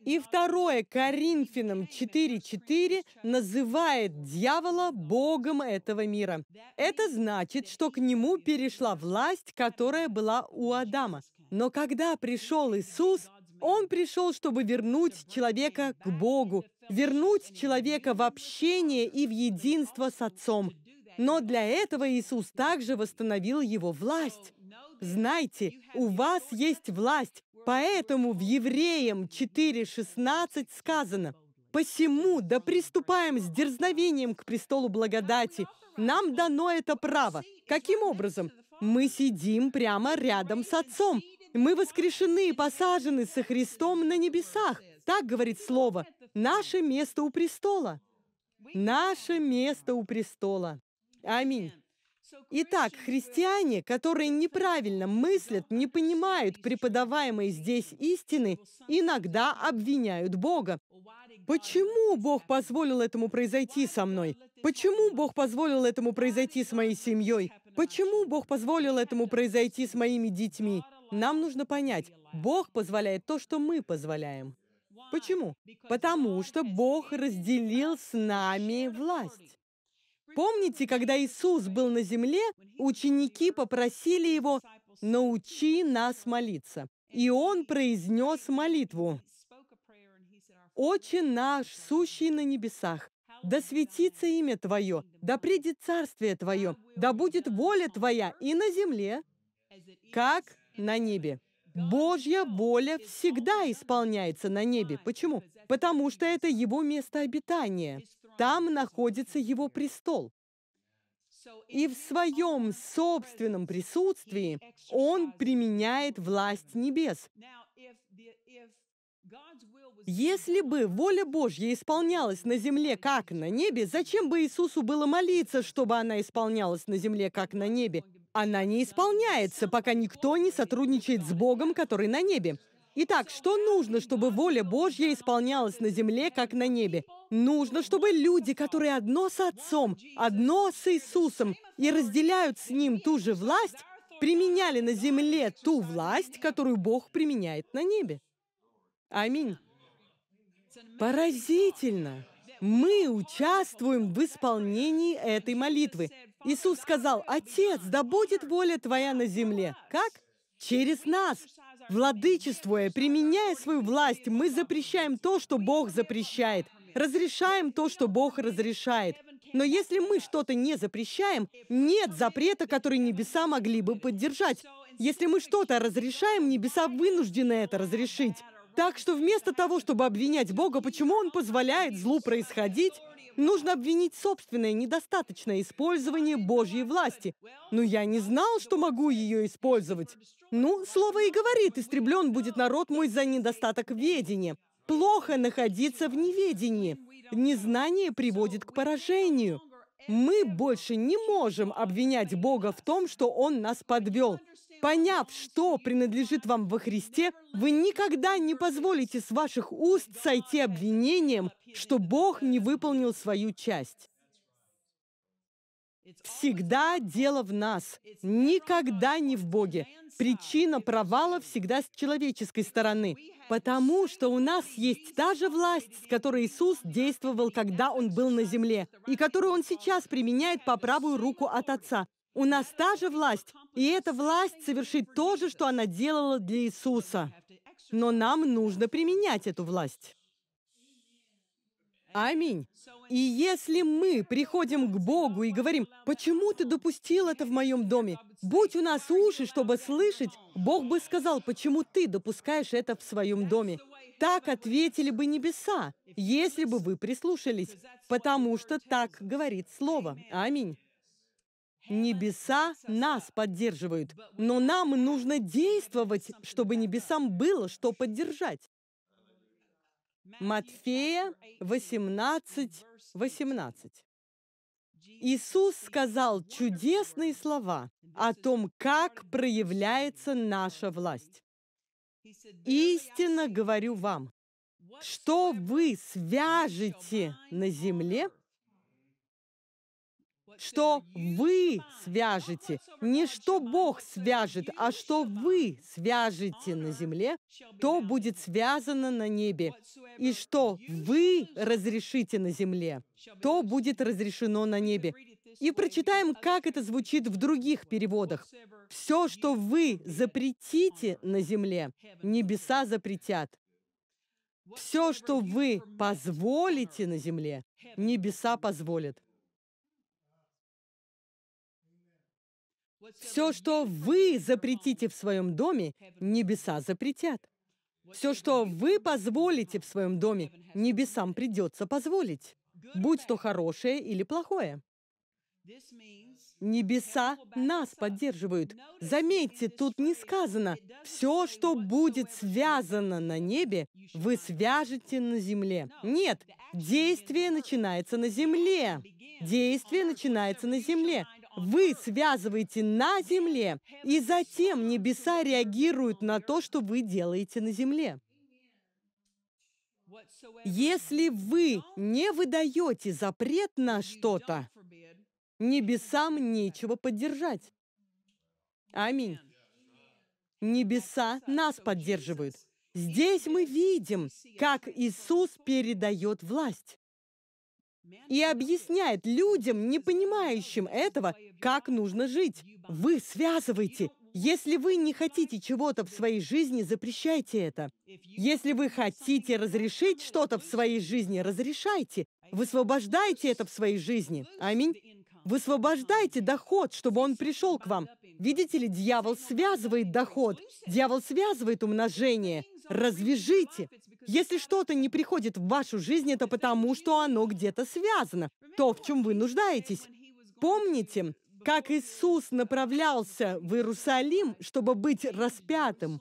И второе Коринфянам 4.4 называет дьявола богом этого мира. Это значит, что к нему перешла власть, которая была у Адама. Но когда пришел Иисус, он пришел, чтобы вернуть человека к Богу, вернуть человека в общение и в единство с Отцом. Но для этого Иисус также восстановил его власть. Знайте, у вас есть власть, Поэтому в Евреям 4.16 сказано, «Посему да приступаем с дерзновением к престолу благодати. Нам дано это право». Каким образом? Мы сидим прямо рядом с Отцом. Мы воскрешены и посажены со Христом на небесах. Так говорит Слово. Наше место у престола. Наше место у престола. Аминь. Итак, христиане, которые неправильно мыслят, не понимают преподаваемой здесь истины, иногда обвиняют Бога. Почему Бог позволил этому произойти со мной? Почему Бог позволил этому произойти с моей семьей? Почему Бог позволил этому произойти с моими детьми? Нам нужно понять, Бог позволяет то, что мы позволяем. Почему? Потому что Бог разделил с нами власть. Помните, когда Иисус был на земле, ученики попросили его «научи нас молиться». И он произнес молитву. «Отче наш, сущий на небесах, да светится имя Твое, да придет царствие Твое, да будет воля Твоя и на земле, как на небе». Божья воля всегда исполняется на небе. Почему? Потому что это его место обитания. Там находится его престол. И в своем собственном присутствии он применяет власть небес. Если бы воля Божья исполнялась на земле, как на небе, зачем бы Иисусу было молиться, чтобы она исполнялась на земле, как на небе? она не исполняется, пока никто не сотрудничает с Богом, который на небе. Итак, что нужно, чтобы воля Божья исполнялась на земле, как на небе? Нужно, чтобы люди, которые одно с Отцом, одно с Иисусом и разделяют с Ним ту же власть, применяли на земле ту власть, которую Бог применяет на небе. Аминь. Поразительно! Мы участвуем в исполнении этой молитвы. Иисус сказал, «Отец, да будет воля Твоя на земле». Как? Через нас. Владычествуя, применяя свою власть, мы запрещаем то, что Бог запрещает, разрешаем то, что Бог разрешает. Но если мы что-то не запрещаем, нет запрета, который небеса могли бы поддержать. Если мы что-то разрешаем, небеса вынуждены это разрешить. Так что вместо того, чтобы обвинять Бога, почему Он позволяет злу происходить, нужно обвинить собственное недостаточное использование Божьей власти. Но я не знал, что могу ее использовать. Ну, слово и говорит, истреблен будет народ мой за недостаток ведения. Плохо находиться в неведении. Незнание приводит к поражению. Мы больше не можем обвинять Бога в том, что Он нас подвел. Поняв, что принадлежит вам во Христе, вы никогда не позволите с ваших уст сойти обвинением, что Бог не выполнил свою часть. Всегда дело в нас, никогда не в Боге. Причина провала всегда с человеческой стороны, потому что у нас есть та же власть, с которой Иисус действовал, когда Он был на земле, и которую Он сейчас применяет по правую руку от Отца. У нас та же власть, и эта власть совершит то же, что она делала для Иисуса. Но нам нужно применять эту власть. Аминь. И если мы приходим к Богу и говорим, «Почему ты допустил это в моем доме?» Будь у нас уши, чтобы слышать, Бог бы сказал, «Почему ты допускаешь это в своем доме?» Так ответили бы небеса, если бы вы прислушались, потому что так говорит Слово. Аминь. Небеса нас поддерживают, но нам нужно действовать, чтобы небесам было что поддержать. Матфея 18, 18. Иисус сказал чудесные слова о том, как проявляется наша власть. «Истинно говорю вам, что вы свяжете на земле, что вы свяжете, не что Бог свяжет, а что вы свяжете на земле, то будет связано на небе. И что вы разрешите на земле, то будет разрешено на небе. И прочитаем, как это звучит в других переводах. Все, что вы запретите на земле, небеса запретят. Все, что вы позволите на земле, небеса позволят. Все, что вы запретите в своем доме, небеса запретят. Все, что вы позволите в своем доме, небесам придется позволить, будь то хорошее или плохое. Небеса нас поддерживают. Заметьте, тут не сказано, все, что будет связано на небе, вы свяжете на земле. Нет, действие начинается на земле. Действие начинается на земле вы связываете на земле, и затем небеса реагируют на то, что вы делаете на земле. Если вы не выдаете запрет на что-то, небесам нечего поддержать. Аминь. Небеса нас поддерживают. Здесь мы видим, как Иисус передает власть и объясняет людям, не понимающим этого, как нужно жить. Вы связываете. Если вы не хотите чего-то в своей жизни, запрещайте это. Если вы хотите разрешить что-то в своей жизни, разрешайте. Высвобождайте это в своей жизни. Аминь. Высвобождайте доход, чтобы он пришел к вам. Видите ли, дьявол связывает доход. Дьявол связывает умножение. Развяжите. Если что-то не приходит в вашу жизнь, это потому, что оно где-то связано. То, в чем вы нуждаетесь. Помните, как Иисус направлялся в Иерусалим, чтобы быть распятым?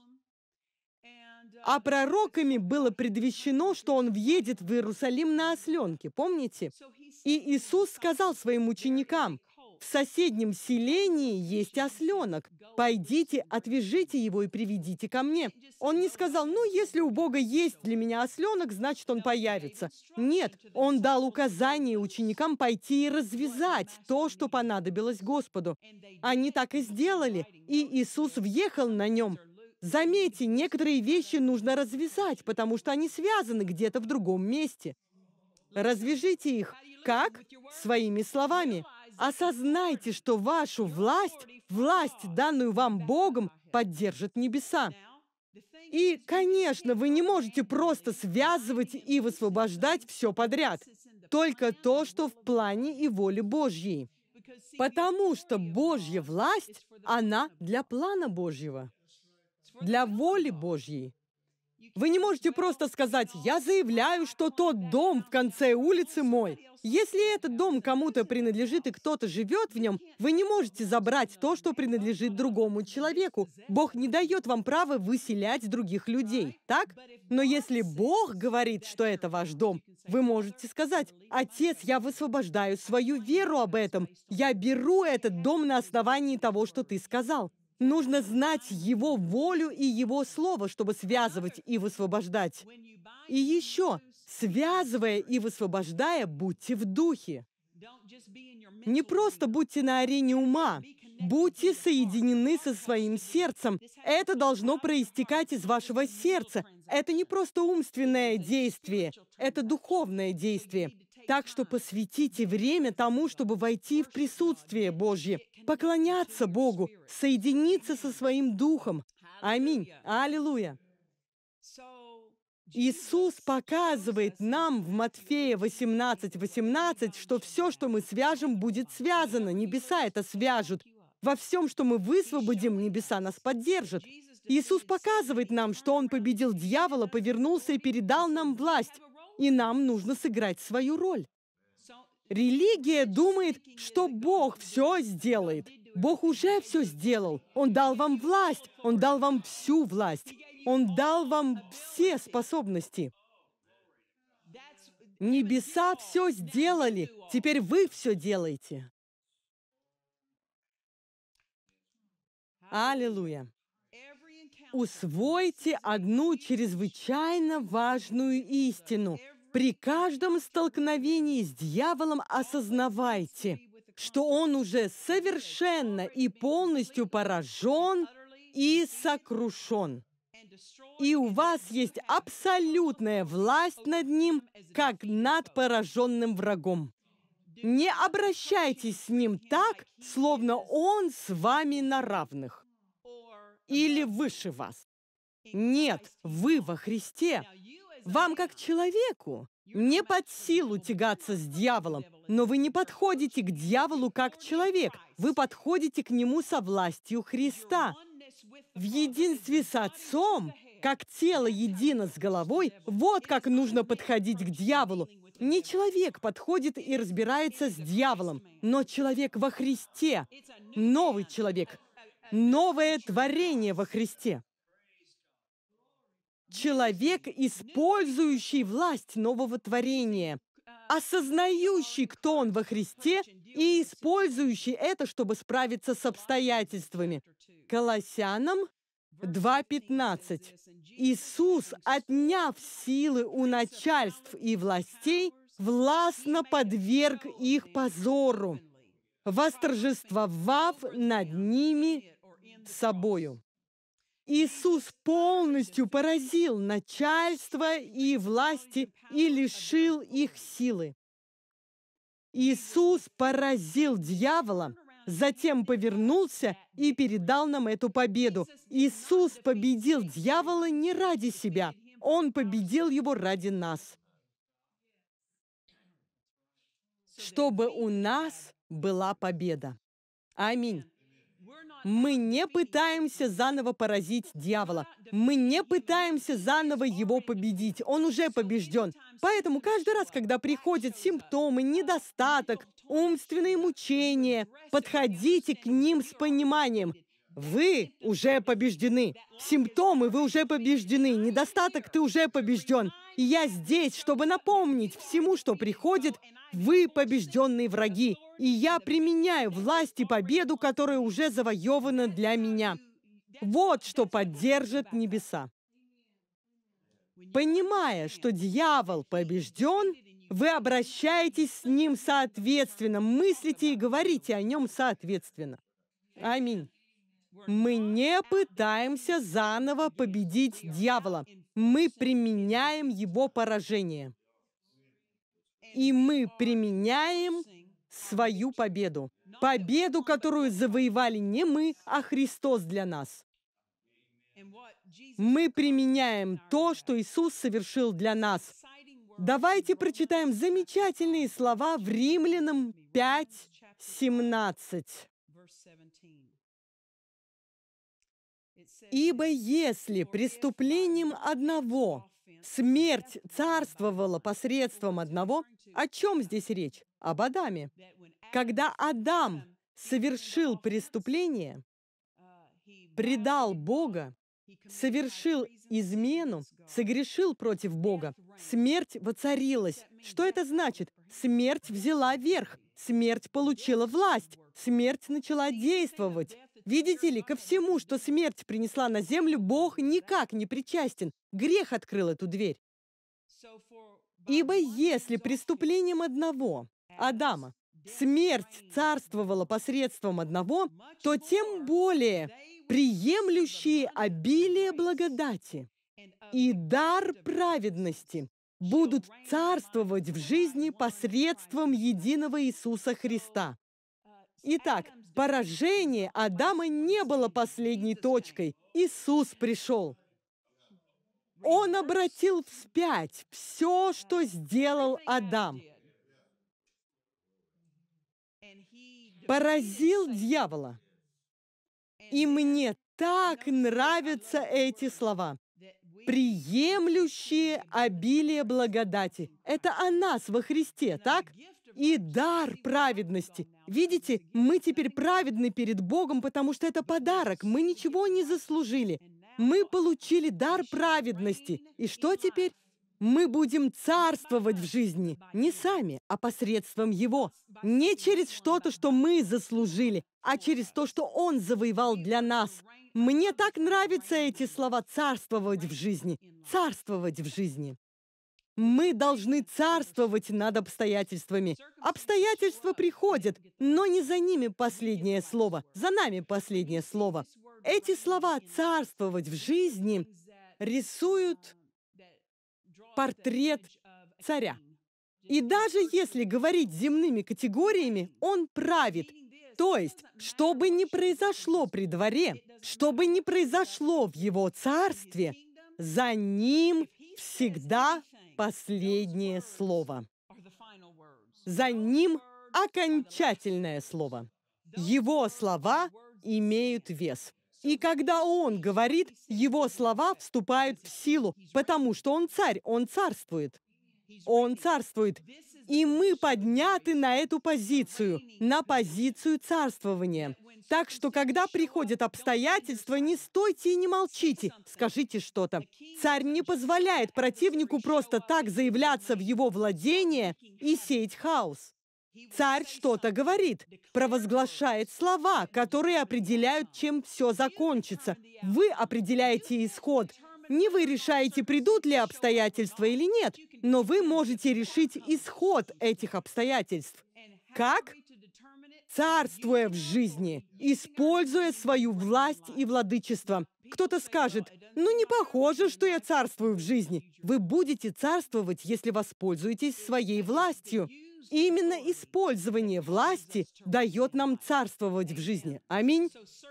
А пророками было предвещено, что он въедет в Иерусалим на осленке, помните? И Иисус сказал своим ученикам, В соседнем селении есть осленок. Пойдите, отвяжите его и приведите ко мне. Он не сказал, ну, если у Бога есть для меня осленок, значит, он появится. Нет, он дал указание ученикам пойти и развязать то, что понадобилось Господу. Они так и сделали, и Иисус въехал на нем. Заметьте, некоторые вещи нужно развязать, потому что они связаны где-то в другом месте. Развяжите их. Как? Своими словами. Осознайте, что вашу власть, власть, данную вам Богом, поддержит небеса. И, конечно, вы не можете просто связывать и высвобождать все подряд. Только то, что в плане и воле Божьей. Потому что Божья власть, она для плана Божьего, для воли Божьей. Вы не можете просто сказать, я заявляю, что тот дом в конце улицы мой. Если этот дом кому-то принадлежит и кто-то живет в нем, вы не можете забрать то, что принадлежит другому человеку. Бог не дает вам права выселять других людей, так? Но если Бог говорит, что это ваш дом, вы можете сказать, «Отец, я высвобождаю свою веру об этом. Я беру этот дом на основании того, что ты сказал». Нужно знать Его волю и Его Слово, чтобы связывать и высвобождать. И еще, связывая и высвобождая, будьте в духе. Не просто будьте на арене ума, будьте соединены со своим сердцем. Это должно проистекать из вашего сердца. Это не просто умственное действие, это духовное действие. Так что посвятите время тому, чтобы войти в присутствие Божье, поклоняться Богу, соединиться со своим Духом. Аминь. Аллилуйя. Иисус показывает нам в Матфея 18, 18, что все, что мы свяжем, будет связано. Небеса это свяжут. Во всем, что мы высвободим, небеса нас поддержат. Иисус показывает нам, что Он победил дьявола, повернулся и передал нам власть и нам нужно сыграть свою роль. Религия думает, что Бог все сделает. Бог уже все сделал. Он дал вам власть. Он дал вам всю власть. Он дал вам все способности. Небеса все сделали. Теперь вы все делаете. Аллилуйя. Усвойте одну чрезвычайно важную истину. При каждом столкновении с дьяволом осознавайте, что он уже совершенно и полностью поражен и сокрушен. И у вас есть абсолютная власть над ним, как над пораженным врагом. Не обращайтесь с ним так, словно он с вами на равных или выше вас. Нет, вы во Христе. Вам как человеку не под силу тягаться с дьяволом, но вы не подходите к дьяволу как человек. Вы подходите к нему со властью Христа. В единстве с Отцом, как тело едино с головой, вот как нужно подходить к дьяволу. Не человек подходит и разбирается с дьяволом, но человек во Христе, новый человек, новое творение во Христе. Человек, использующий власть нового творения, осознающий, кто он во Христе, и использующий это, чтобы справиться с обстоятельствами. Колоссянам 2.15. Иисус, отняв силы у начальств и властей, властно подверг их позору, восторжествовав над ними собою. Иисус полностью поразил начальство и власти и лишил их силы. Иисус поразил дьявола, затем повернулся и передал нам эту победу. Иисус победил дьявола не ради себя, Он победил его ради нас. Чтобы у нас была победа. Аминь. Мы не пытаемся заново поразить дьявола. Мы не пытаемся заново его победить. Он уже побежден. Поэтому каждый раз, когда приходят симптомы, недостаток, умственные мучения, подходите к ним с пониманием. Вы уже побеждены. Симптомы вы уже побеждены. Недостаток ты уже побежден. И я здесь, чтобы напомнить всему, что приходит, вы побежденные враги. И я применяю власть и победу, которая уже завоевана для меня. Вот что поддержит небеса. Понимая, что дьявол побежден, вы обращаетесь с ним соответственно, мыслите и говорите о нем соответственно. Аминь. Мы не пытаемся заново победить дьявола. Мы применяем его поражение. И мы применяем свою победу. Победу, которую завоевали не мы, а Христос для нас. Мы применяем то, что Иисус совершил для нас. Давайте прочитаем замечательные слова в Римлянам 5, 17. Ибо если преступлением одного смерть царствовала посредством одного, о чем здесь речь? Об Адаме. Когда Адам совершил преступление, предал Бога, совершил измену, согрешил против Бога, смерть воцарилась. Что это значит? Смерть взяла верх, смерть получила власть, смерть начала действовать. Видите ли, ко всему, что смерть принесла на землю, Бог никак не причастен. Грех открыл эту дверь. Ибо если преступлением одного, Адама, смерть царствовала посредством одного, то тем более приемлющие обилие благодати и дар праведности будут царствовать в жизни посредством единого Иисуса Христа. Итак, поражение Адама не было последней точкой. Иисус пришел. Он обратил вспять все, что сделал Адам. Поразил дьявола. И мне так нравятся эти слова. Приемлющие обилие благодати. Это о нас во Христе, так? И дар праведности. Видите, мы теперь праведны перед Богом, потому что это подарок. Мы ничего не заслужили. Мы получили дар праведности. И что теперь? Мы будем царствовать в жизни не сами, а посредством Его. Не через что-то, что мы заслужили, а через то, что Он завоевал для нас. Мне так нравятся эти слова «царствовать в жизни», «царствовать в жизни». Мы должны царствовать над обстоятельствами. Обстоятельства приходят, но не за ними последнее слово, за нами последнее слово. Эти слова «царствовать в жизни» рисуют портрет царя. И даже если говорить земными категориями, он правит. То есть, что бы ни произошло при дворе, что бы ни произошло в его царстве, за ним всегда последнее слово. За ним окончательное слово. Его слова имеют вес. И когда он говорит, его слова вступают в силу, потому что он царь, он царствует. Он царствует. И мы подняты на эту позицию, на позицию царствования. Так что, когда приходят обстоятельства, не стойте и не молчите, скажите что-то. Царь не позволяет противнику просто так заявляться в его владение и сеять хаос. Царь что-то говорит, провозглашает слова, которые определяют, чем все закончится. Вы определяете исход. Не вы решаете, придут ли обстоятельства или нет, но вы можете решить исход этих обстоятельств. Как? Царствуя в жизни, используя свою власть и владычество. Кто-то скажет, ну не похоже, что я царствую в жизни. Вы будете царствовать, если воспользуетесь своей властью. Именно использование власти дает нам царствовать в жизни. Аминь.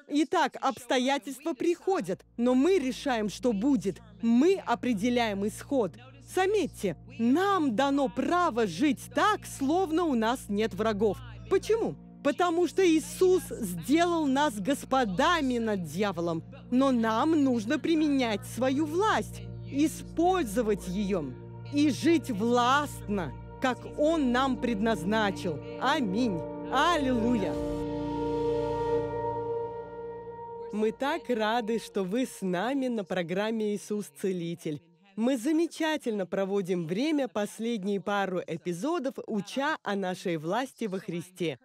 Итак, обстоятельства приходят, но мы решаем, что будет. Мы определяем исход. Заметьте, нам дано право жить так, словно у нас нет врагов. Почему? Потому что Иисус сделал нас господами над дьяволом. Но нам нужно применять свою власть, использовать ее и жить властно – как Он нам предназначил. Аминь. Аллилуйя. Мы так рады, что вы с нами на программе «Иисус Целитель». Мы замечательно проводим время последние пару эпизодов, уча о нашей власти во Христе.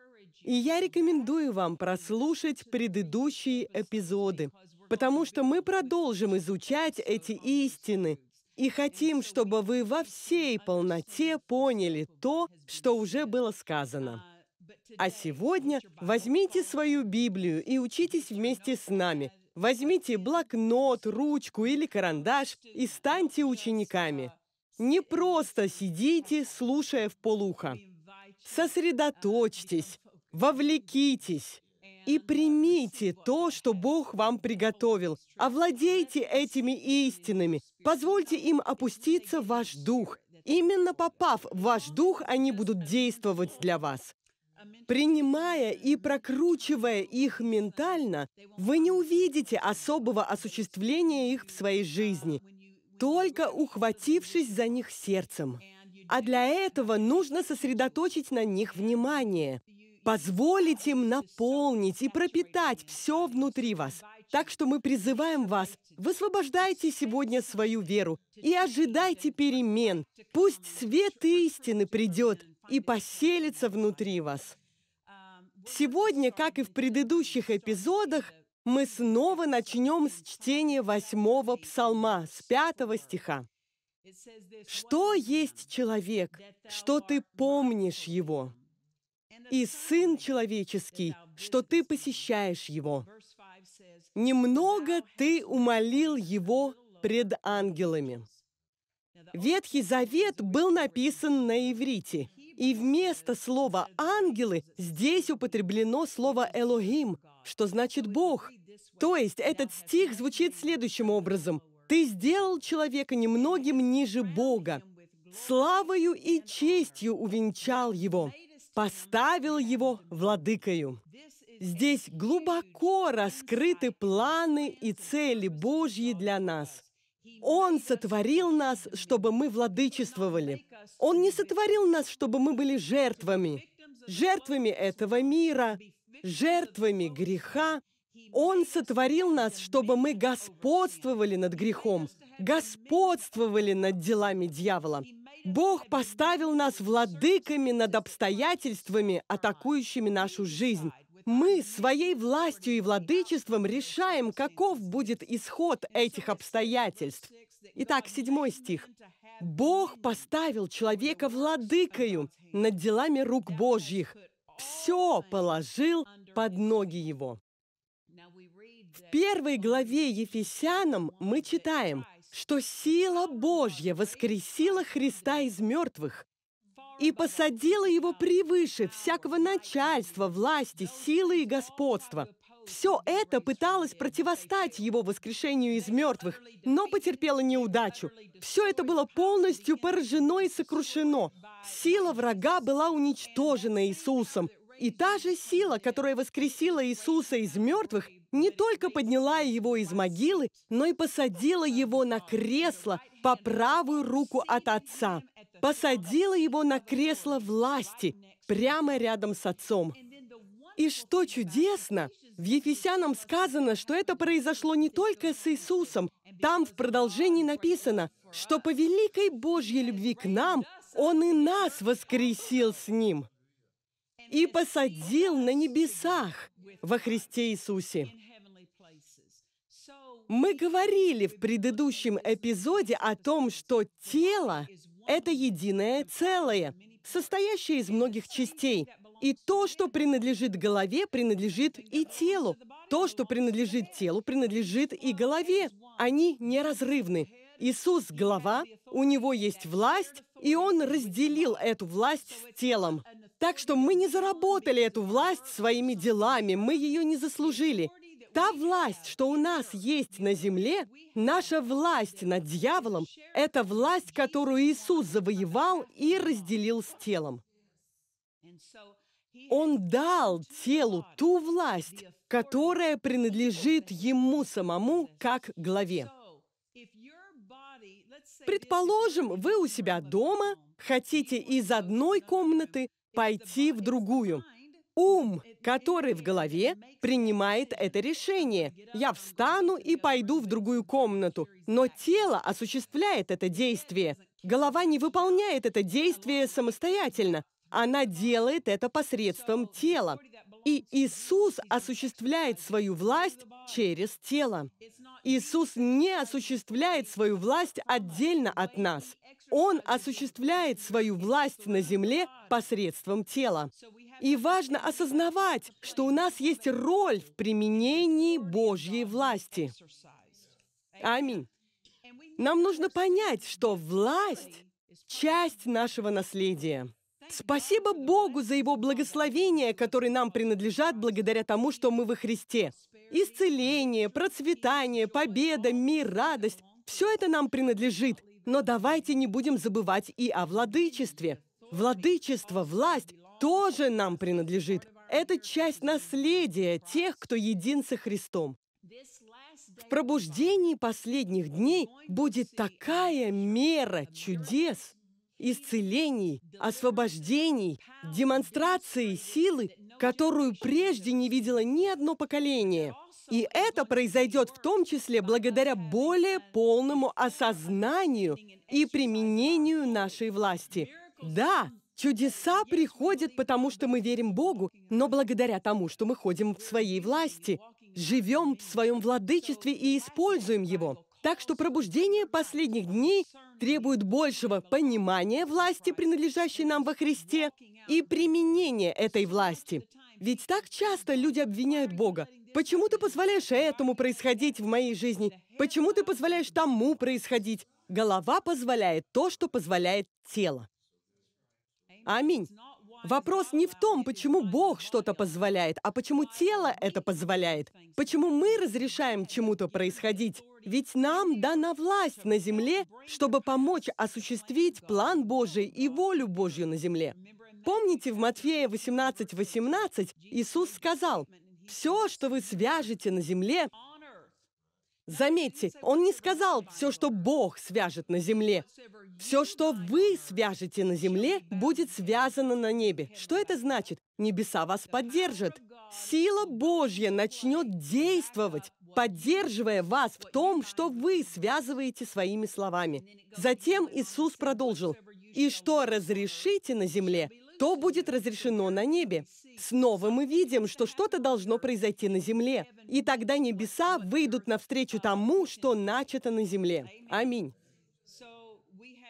И я рекомендую вам прослушать предыдущие эпизоды, потому что мы продолжим изучать эти истины и хотим, чтобы вы во всей полноте поняли то, что уже было сказано. А сегодня возьмите свою Библию и учитесь вместе с нами. Возьмите блокнот, ручку или карандаш и станьте учениками. Не просто сидите, слушая в полухо. Сосредоточьтесь, вовлекитесь и примите то, что Бог вам приготовил. Овладейте этими истинами. Позвольте им опуститься в ваш дух. Именно попав в ваш дух, они будут действовать для вас. Принимая и прокручивая их ментально, вы не увидите особого осуществления их в своей жизни, только ухватившись за них сердцем. А для этого нужно сосредоточить на них внимание, позволить им наполнить и пропитать все внутри вас. Так что мы призываем вас, высвобождайте сегодня свою веру и ожидайте перемен. Пусть свет истины придет и поселится внутри вас. Сегодня, как и в предыдущих эпизодах, мы снова начнем с чтения восьмого псалма, с пятого стиха. «Что есть человек, что ты помнишь его, и сын человеческий, что ты посещаешь его? Немного ты умолил его пред ангелами». Ветхий Завет был написан на иврите, и вместо слова «ангелы» здесь употреблено слово «элохим», что значит «бог». То есть этот стих звучит следующим образом. «Ты сделал человека немногим ниже Бога, славою и честью увенчал его, поставил его владыкою». Здесь глубоко раскрыты планы и цели Божьи для нас – он сотворил нас, чтобы мы владычествовали. Он не сотворил нас, чтобы мы были жертвами. Жертвами этого мира, жертвами греха. Он сотворил нас, чтобы мы господствовали над грехом, господствовали над делами дьявола. Бог поставил нас владыками над обстоятельствами, атакующими нашу жизнь. Мы своей властью и владычеством решаем, каков будет исход этих обстоятельств. Итак, седьмой стих. «Бог поставил человека владыкою над делами рук Божьих, все положил под ноги его». В первой главе Ефесянам мы читаем, что сила Божья воскресила Христа из мертвых, и посадила его превыше всякого начальства, власти, силы и господства. Все это пыталось противостать его воскрешению из мертвых, но потерпело неудачу. Все это было полностью поражено и сокрушено. Сила врага была уничтожена Иисусом. И та же сила, которая воскресила Иисуса из мертвых, не только подняла его из могилы, но и посадила его на кресло по правую руку от Отца посадила его на кресло власти прямо рядом с отцом. И что чудесно, в Ефесянам сказано, что это произошло не только с Иисусом. Там в продолжении написано, что по великой Божьей любви к нам Он и нас воскресил с Ним и посадил на небесах во Христе Иисусе. Мы говорили в предыдущем эпизоде о том, что тело это единое целое, состоящее из многих частей. И то, что принадлежит голове, принадлежит и телу. То, что принадлежит телу, принадлежит и голове. Они неразрывны. Иисус – глава, у Него есть власть, и Он разделил эту власть с телом. Так что мы не заработали эту власть своими делами, мы ее не заслужили. Та власть, что у нас есть на земле, наша власть над дьяволом, это власть, которую Иисус завоевал и разделил с телом. Он дал телу ту власть, которая принадлежит ему самому как главе. Предположим, вы у себя дома хотите из одной комнаты пойти в другую – Ум, который в голове, принимает это решение. Я встану и пойду в другую комнату. Но тело осуществляет это действие. Голова не выполняет это действие самостоятельно. Она делает это посредством тела. И Иисус осуществляет свою власть через тело. Иисус не осуществляет свою власть отдельно от нас. Он осуществляет свою власть на земле посредством тела. И важно осознавать, что у нас есть роль в применении Божьей власти. Аминь. Нам нужно понять, что власть — часть нашего наследия. Спасибо Богу за Его благословения, которые нам принадлежат благодаря тому, что мы во Христе. Исцеление, процветание, победа, мир, радость — все это нам принадлежит. Но давайте не будем забывать и о владычестве. Владычество, власть тоже нам принадлежит. Это часть наследия тех, кто един со Христом. В пробуждении последних дней будет такая мера чудес, исцелений, освобождений, демонстрации силы, которую прежде не видело ни одно поколение. И это произойдет в том числе благодаря более полному осознанию и применению нашей власти. Да, чудеса приходят, потому что мы верим Богу, но благодаря тому, что мы ходим в своей власти, живем в своем владычестве и используем его. Так что пробуждение последних дней требует большего понимания власти, принадлежащей нам во Христе, и применения этой власти. Ведь так часто люди обвиняют Бога. Почему ты позволяешь этому происходить в моей жизни? Почему ты позволяешь тому происходить? Голова позволяет то, что позволяет тело. Аминь. Вопрос не в том, почему Бог что-то позволяет, а почему тело это позволяет. Почему мы разрешаем чему-то происходить. Ведь нам дана власть на земле, чтобы помочь осуществить план Божий и волю Божью на земле. Помните, в Матфея 18, 18 Иисус сказал, «Все, что вы свяжете на земле, Заметьте, он не сказал все, что Бог свяжет на земле. Все, что вы свяжете на земле, будет связано на небе. Что это значит? Небеса вас поддержат. Сила Божья начнет действовать, поддерживая вас в том, что вы связываете своими словами. Затем Иисус продолжил, «И что разрешите на земле, то будет разрешено на небе». Снова мы видим, что что-то должно произойти на земле. И тогда небеса выйдут навстречу тому, что начато на земле. Аминь.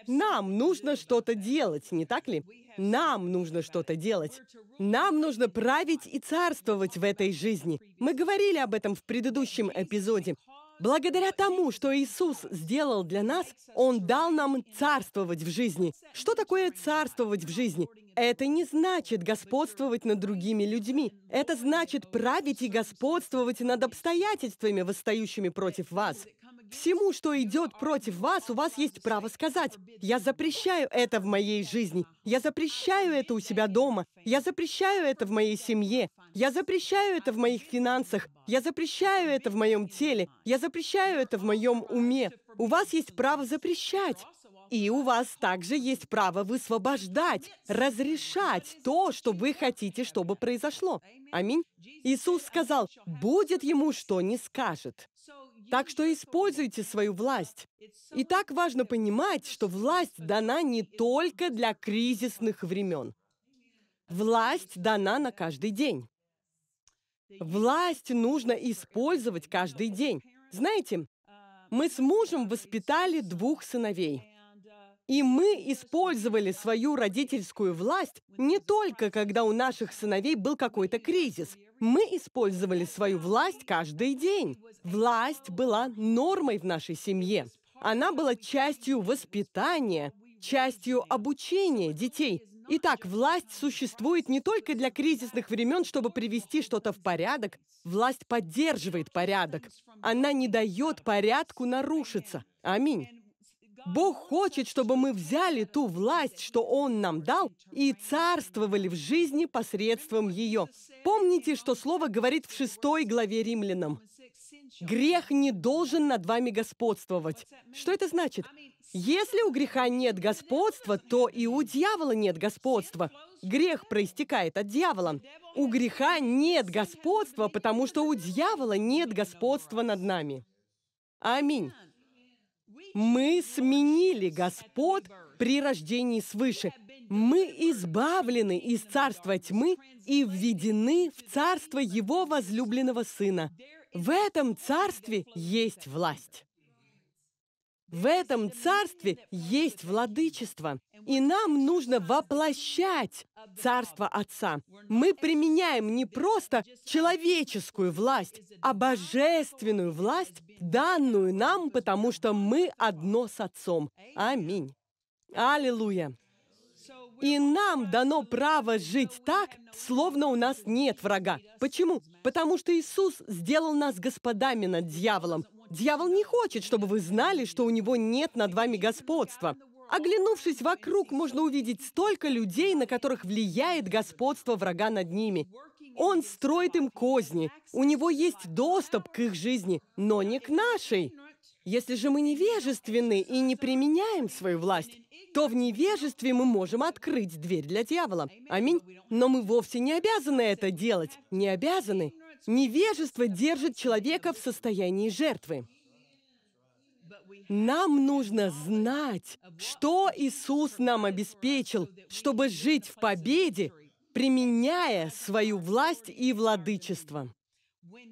Нам нужно что-то делать, не так ли? Нам нужно что-то делать. Нам нужно править и царствовать в этой жизни. Мы говорили об этом в предыдущем эпизоде. Благодаря тому, что Иисус сделал для нас, Он дал нам царствовать в жизни. Что такое царствовать в жизни? Это не значит господствовать над другими людьми. Это значит править и господствовать над обстоятельствами, восстающими против вас. Всему, что идет против вас, у вас есть право сказать. Я запрещаю это в моей жизни. Я запрещаю это у себя дома. Я запрещаю это в моей семье. Я запрещаю это в моих финансах. Я запрещаю это в моем теле. Я запрещаю это в моем уме. У вас есть право запрещать. И у вас также есть право высвобождать, разрешать то, что вы хотите, чтобы произошло. Аминь. Иисус сказал, будет ему, что не скажет. Так что используйте свою власть. И так важно понимать, что власть дана не только для кризисных времен. Власть дана на каждый день. Власть нужно использовать каждый день. Знаете, мы с мужем воспитали двух сыновей. И мы использовали свою родительскую власть не только, когда у наших сыновей был какой-то кризис. Мы использовали свою власть каждый день. Власть была нормой в нашей семье. Она была частью воспитания, частью обучения детей. Итак, власть существует не только для кризисных времен, чтобы привести что-то в порядок. Власть поддерживает порядок. Она не дает порядку нарушиться. Аминь. Бог хочет, чтобы мы взяли ту власть, что Он нам дал, и царствовали в жизни посредством ее. Помните, что Слово говорит в шестой главе римлянам. Грех не должен над вами господствовать. Что это значит? Если у греха нет господства, то и у дьявола нет господства. Грех проистекает от дьявола. У греха нет господства, потому что у дьявола нет господства над нами. Аминь. Мы сменили Господ при рождении свыше. Мы избавлены из царства тьмы и введены в царство Его возлюбленного Сына. В этом царстве есть власть. В этом царстве есть владычество, и нам нужно воплощать царство Отца. Мы применяем не просто человеческую власть, а божественную власть, данную нам, потому что мы одно с Отцом. Аминь. Аллилуйя. И нам дано право жить так, словно у нас нет врага. Почему? Потому что Иисус сделал нас господами над дьяволом. Дьявол не хочет, чтобы вы знали, что у него нет над вами господства. Оглянувшись вокруг, можно увидеть столько людей, на которых влияет господство врага над ними. Он строит им козни, у него есть доступ к их жизни, но не к нашей. Если же мы невежественны и не применяем свою власть, то в невежестве мы можем открыть дверь для дьявола. Аминь. Но мы вовсе не обязаны это делать. Не обязаны. Невежество держит человека в состоянии жертвы. Нам нужно знать, что Иисус нам обеспечил, чтобы жить в победе, применяя свою власть и владычество.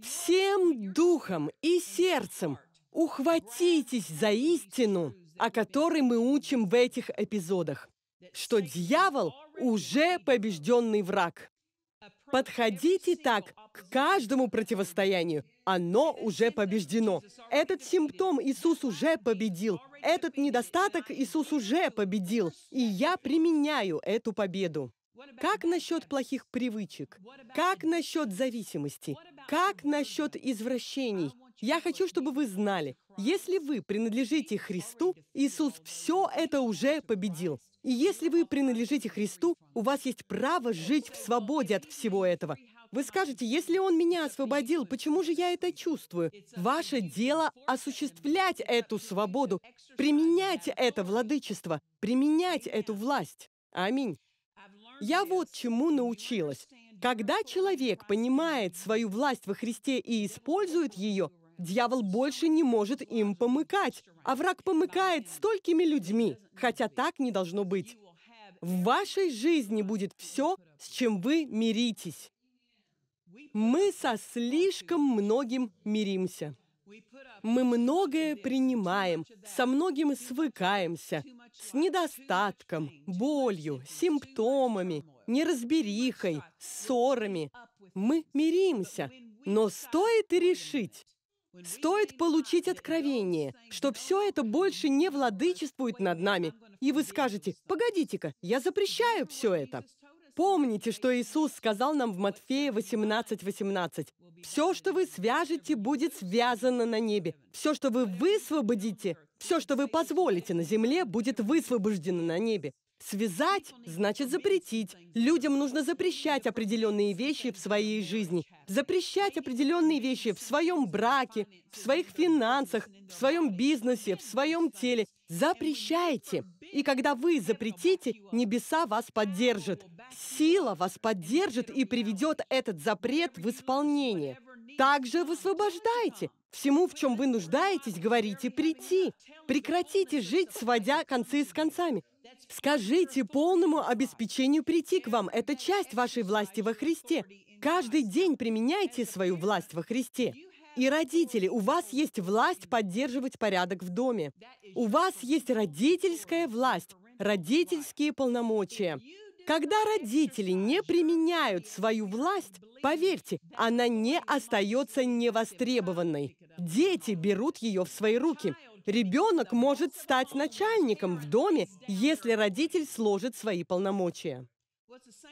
Всем духом и сердцем ухватитесь за истину, о которой мы учим в этих эпизодах, что дьявол уже побежденный враг. Подходите так к каждому противостоянию. Оно уже побеждено. Этот симптом Иисус уже победил. Этот недостаток Иисус уже победил. И я применяю эту победу. Как насчет плохих привычек? Как насчет зависимости? Как насчет извращений? Я хочу, чтобы вы знали, если вы принадлежите Христу, Иисус все это уже победил. И если вы принадлежите Христу, у вас есть право жить в свободе от всего этого. Вы скажете, если Он меня освободил, почему же я это чувствую? Ваше дело осуществлять эту свободу, применять это владычество, применять эту власть. Аминь. Я вот чему научилась. Когда человек понимает свою власть во Христе и использует ее, Дьявол больше не может им помыкать, а враг помыкает столькими людьми, хотя так не должно быть. В вашей жизни будет все, с чем вы миритесь. Мы со слишком многим миримся. Мы многое принимаем, со многим свыкаемся, с недостатком, болью, симптомами, неразберихой, ссорами. Мы миримся, но стоит решить, Стоит получить откровение, что все это больше не владычествует над нами. И вы скажете, погодите-ка, я запрещаю все это. Помните, что Иисус сказал нам в Матфея 18, 18. «Все, что вы свяжете, будет связано на небе. Все, что вы высвободите, все, что вы позволите на земле, будет высвобождено на небе. Связать значит запретить. Людям нужно запрещать определенные вещи в своей жизни. Запрещать определенные вещи в своем браке, в своих финансах, в своем бизнесе, в своем теле. Запрещайте. И когда вы запретите, небеса вас поддержат. Сила вас поддержит и приведет этот запрет в исполнение. Также высвобождайте. Всему, в чем вы нуждаетесь, говорите «прийти». Прекратите жить, сводя концы с концами. Скажите полному обеспечению прийти к вам. Это часть вашей власти во Христе. Каждый день применяйте свою власть во Христе. И родители, у вас есть власть поддерживать порядок в доме. У вас есть родительская власть, родительские полномочия. Когда родители не применяют свою власть, поверьте, она не остается невостребованной. Дети берут ее в свои руки. Ребенок может стать начальником в доме, если родитель сложит свои полномочия.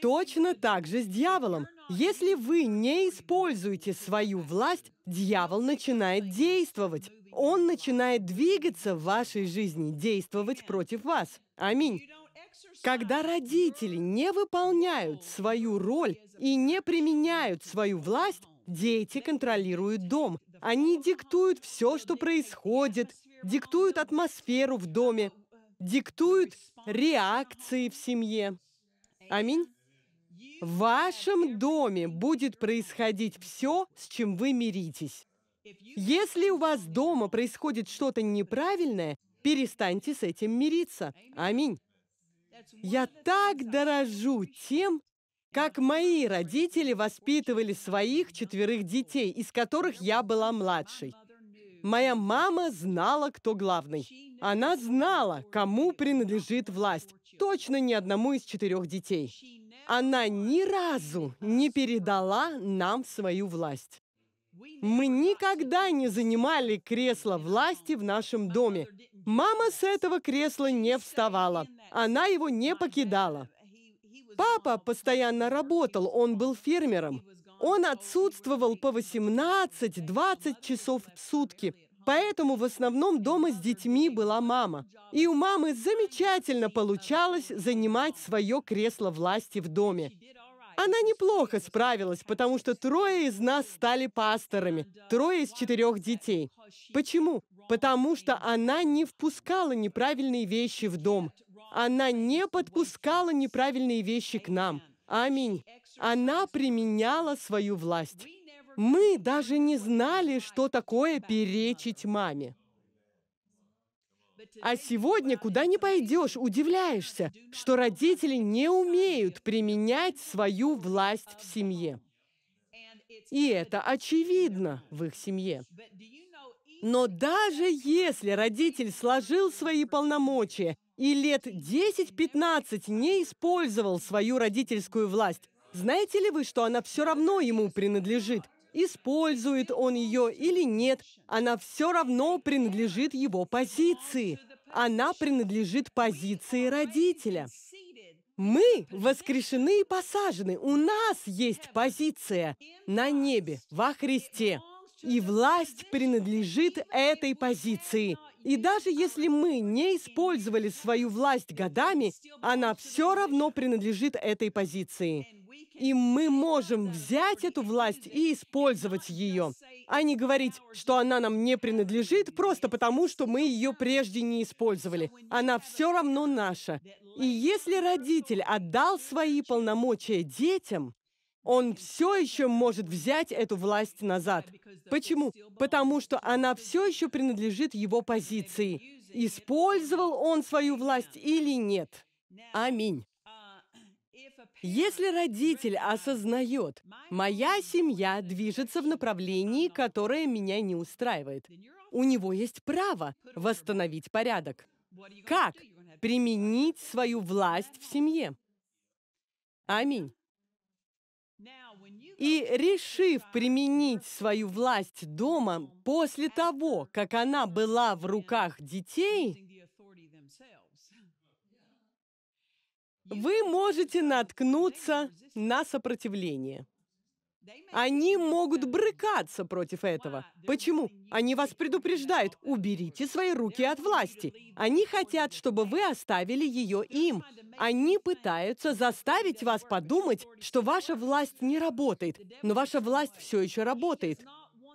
Точно так же с дьяволом. Если вы не используете свою власть, дьявол начинает действовать. Он начинает двигаться в вашей жизни, действовать против вас. Аминь. Когда родители не выполняют свою роль и не применяют свою власть, дети контролируют дом. Они диктуют все, что происходит, диктуют атмосферу в доме, диктуют реакции в семье. Аминь. В вашем доме будет происходить все, с чем вы миритесь. Если у вас дома происходит что-то неправильное, перестаньте с этим мириться. Аминь. Я так дорожу тем, как мои родители воспитывали своих четверых детей, из которых я была младшей. Моя мама знала, кто главный. Она знала, кому принадлежит власть. Точно ни одному из четырех детей. Она ни разу не передала нам свою власть. Мы никогда не занимали кресло власти в нашем доме. Мама с этого кресла не вставала. Она его не покидала. Папа постоянно работал, он был фермером. Он отсутствовал по 18-20 часов в сутки. Поэтому в основном дома с детьми была мама. И у мамы замечательно получалось занимать свое кресло власти в доме. Она неплохо справилась, потому что трое из нас стали пасторами, трое из четырех детей. Почему? Потому что она не впускала неправильные вещи в дом. Она не подпускала неправильные вещи к нам. Аминь. Она применяла свою власть. Мы даже не знали, что такое перечить маме. А сегодня, куда ни пойдешь, удивляешься, что родители не умеют применять свою власть в семье. И это очевидно в их семье. Но даже если родитель сложил свои полномочия и лет 10-15 не использовал свою родительскую власть, знаете ли вы, что она все равно ему принадлежит? Использует он ее или нет, она все равно принадлежит его позиции. Она принадлежит позиции родителя. Мы воскрешены и посажены. У нас есть позиция на небе, во Христе. И власть принадлежит этой позиции. И даже если мы не использовали свою власть годами, она все равно принадлежит этой позиции. И мы можем взять эту власть и использовать ее, а не говорить, что она нам не принадлежит просто потому, что мы ее прежде не использовали. Она все равно наша. И если родитель отдал свои полномочия детям, он все еще может взять эту власть назад. Почему? Потому что она все еще принадлежит его позиции. Использовал он свою власть или нет? Аминь. Если родитель осознает, моя семья движется в направлении, которое меня не устраивает, у него есть право восстановить порядок. Как? Применить свою власть в семье. Аминь. И решив применить свою власть дома после того, как она была в руках детей, вы можете наткнуться на сопротивление. Они могут брыкаться против этого. Почему? Они вас предупреждают, уберите свои руки от власти. Они хотят, чтобы вы оставили ее им. Они пытаются заставить вас подумать, что ваша власть не работает, но ваша власть все еще работает.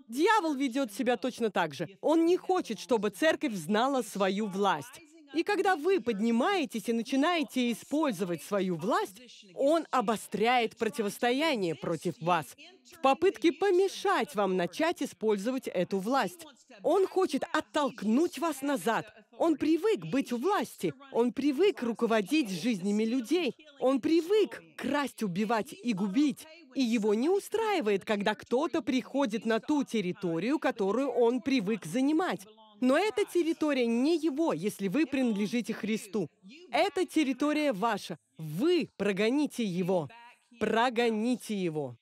Дьявол ведет себя точно так же. Он не хочет, чтобы церковь знала свою власть. И когда вы поднимаетесь и начинаете использовать свою власть, он обостряет противостояние против вас в попытке помешать вам начать использовать эту власть. Он хочет оттолкнуть вас назад. Он привык быть у власти. Он привык руководить жизнями людей. Он привык красть, убивать и губить. И его не устраивает, когда кто-то приходит на ту территорию, которую он привык занимать. Но эта территория не его, если вы принадлежите Христу. Эта территория ваша. Вы прогоните его. Прогоните его.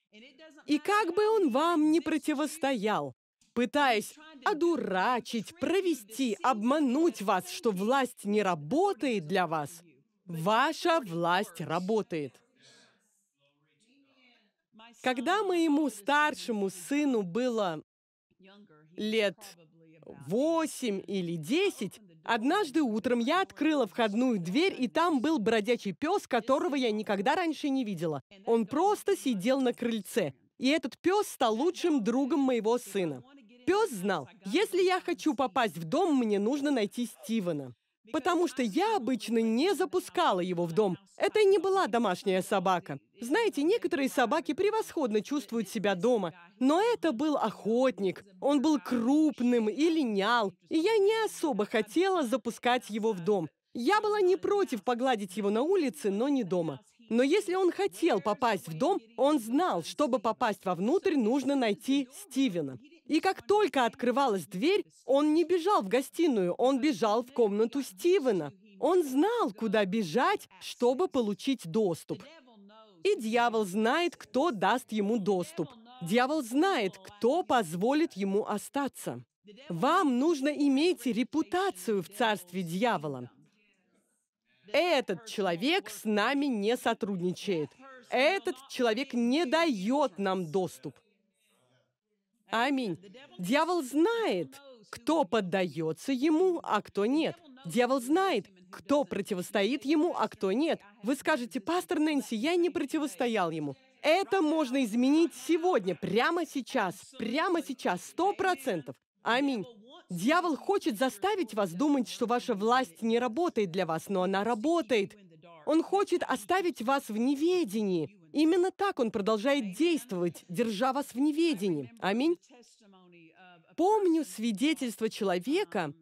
И как бы он вам не противостоял, пытаясь одурачить, провести, обмануть вас, что власть не работает для вас, ваша власть работает. Когда моему старшему сыну было лет восемь или десять, однажды утром я открыла входную дверь, и там был бродячий пес, которого я никогда раньше не видела. Он просто сидел на крыльце. И этот пес стал лучшим другом моего сына. Пес знал, если я хочу попасть в дом, мне нужно найти Стивена потому что я обычно не запускала его в дом. Это не была домашняя собака. Знаете, некоторые собаки превосходно чувствуют себя дома, но это был охотник. Он был крупным и линял, и я не особо хотела запускать его в дом. Я была не против погладить его на улице, но не дома. Но если он хотел попасть в дом, он знал, чтобы попасть вовнутрь, нужно найти Стивена. И как только открывалась дверь, он не бежал в гостиную, он бежал в комнату Стивена. Он знал, куда бежать, чтобы получить доступ. И дьявол знает, кто даст ему доступ. Дьявол знает, кто позволит ему остаться. Вам нужно иметь репутацию в царстве дьявола. Этот человек с нами не сотрудничает. Этот человек не дает нам доступ. Аминь. Дьявол знает, кто поддается ему, а кто нет. Дьявол знает, кто противостоит ему, а кто нет. Вы скажете, пастор Нэнси, я не противостоял ему. Это можно изменить сегодня, прямо сейчас, прямо сейчас, сто процентов. Аминь. Дьявол хочет заставить вас думать, что ваша власть не работает для вас, но она работает. Он хочет оставить вас в неведении. Именно так он продолжает действовать, держа вас в неведении. Аминь. Помню свидетельство человека,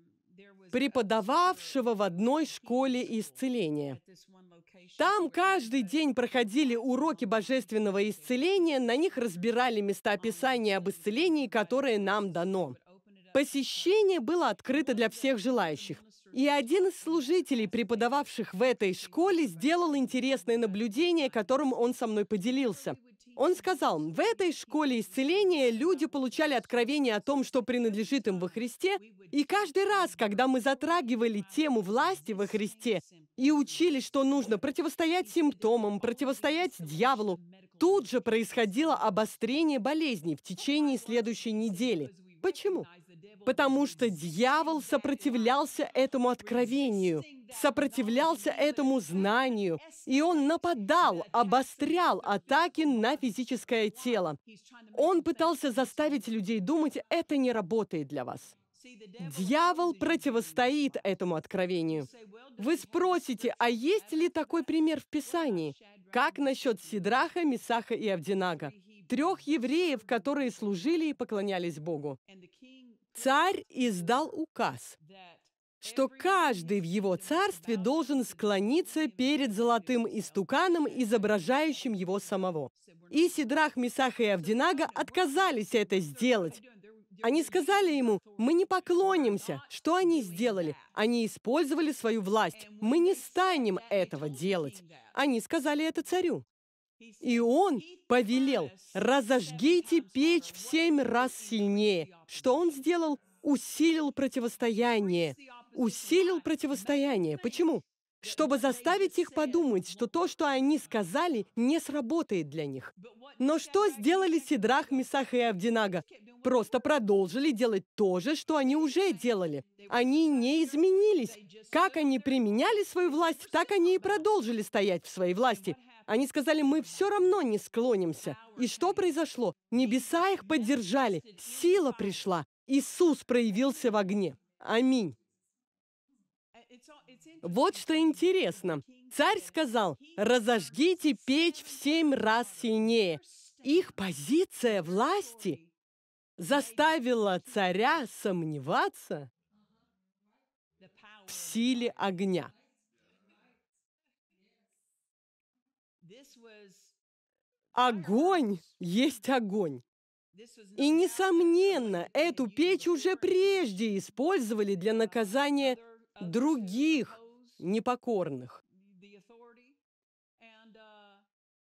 преподававшего в одной школе исцеления. Там каждый день проходили уроки божественного исцеления, на них разбирали места Писания об исцелении, которое нам дано. Посещение было открыто для всех желающих. И один из служителей, преподававших в этой школе, сделал интересное наблюдение, которым он со мной поделился. Он сказал, в этой школе исцеления люди получали откровение о том, что принадлежит им во Христе, и каждый раз, когда мы затрагивали тему власти во Христе и учили, что нужно противостоять симптомам, противостоять дьяволу, тут же происходило обострение болезней в течение следующей недели. Почему? Потому что дьявол сопротивлялся этому откровению, сопротивлялся этому знанию, и он нападал, обострял атаки на физическое тело. Он пытался заставить людей думать, это не работает для вас. Дьявол противостоит этому откровению. Вы спросите, а есть ли такой пример в Писании? Как насчет Сидраха, Мисаха и Авдинага? Трех евреев, которые служили и поклонялись Богу царь издал указ, что каждый в его царстве должен склониться перед золотым истуканом, изображающим его самого. И Сидрах, Месах и Авдинага отказались это сделать. Они сказали ему, мы не поклонимся. Что они сделали? Они использовали свою власть. Мы не станем этого делать. Они сказали это царю. И он повелел, разожгите печь в семь раз сильнее. Что он сделал? Усилил противостояние. Усилил противостояние. Почему? Чтобы заставить их подумать, что то, что они сказали, не сработает для них. Но что сделали Сидрах, Месах и Авдинага? Просто продолжили делать то же, что они уже делали. Они не изменились. Как они применяли свою власть, так они и продолжили стоять в своей власти. Они сказали, мы все равно не склонимся. И что произошло? Небеса их поддержали, сила пришла. Иисус проявился в огне. Аминь. Вот что интересно. Царь сказал, разожгите печь в семь раз сильнее. Их позиция власти заставила царя сомневаться в силе огня. Огонь есть огонь. И, несомненно, эту печь уже прежде использовали для наказания других непокорных.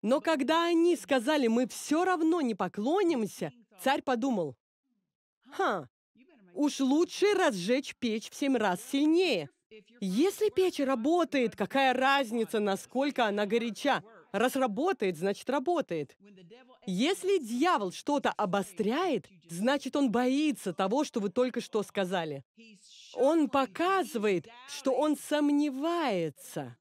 Но когда они сказали, мы все равно не поклонимся, царь подумал, ха, уж лучше разжечь печь в семь раз сильнее. Если печь работает, какая разница, насколько она горяча? Раз работает, значит работает. Если дьявол что-то обостряет, значит он боится того, что вы только что сказали. Он показывает, что он сомневается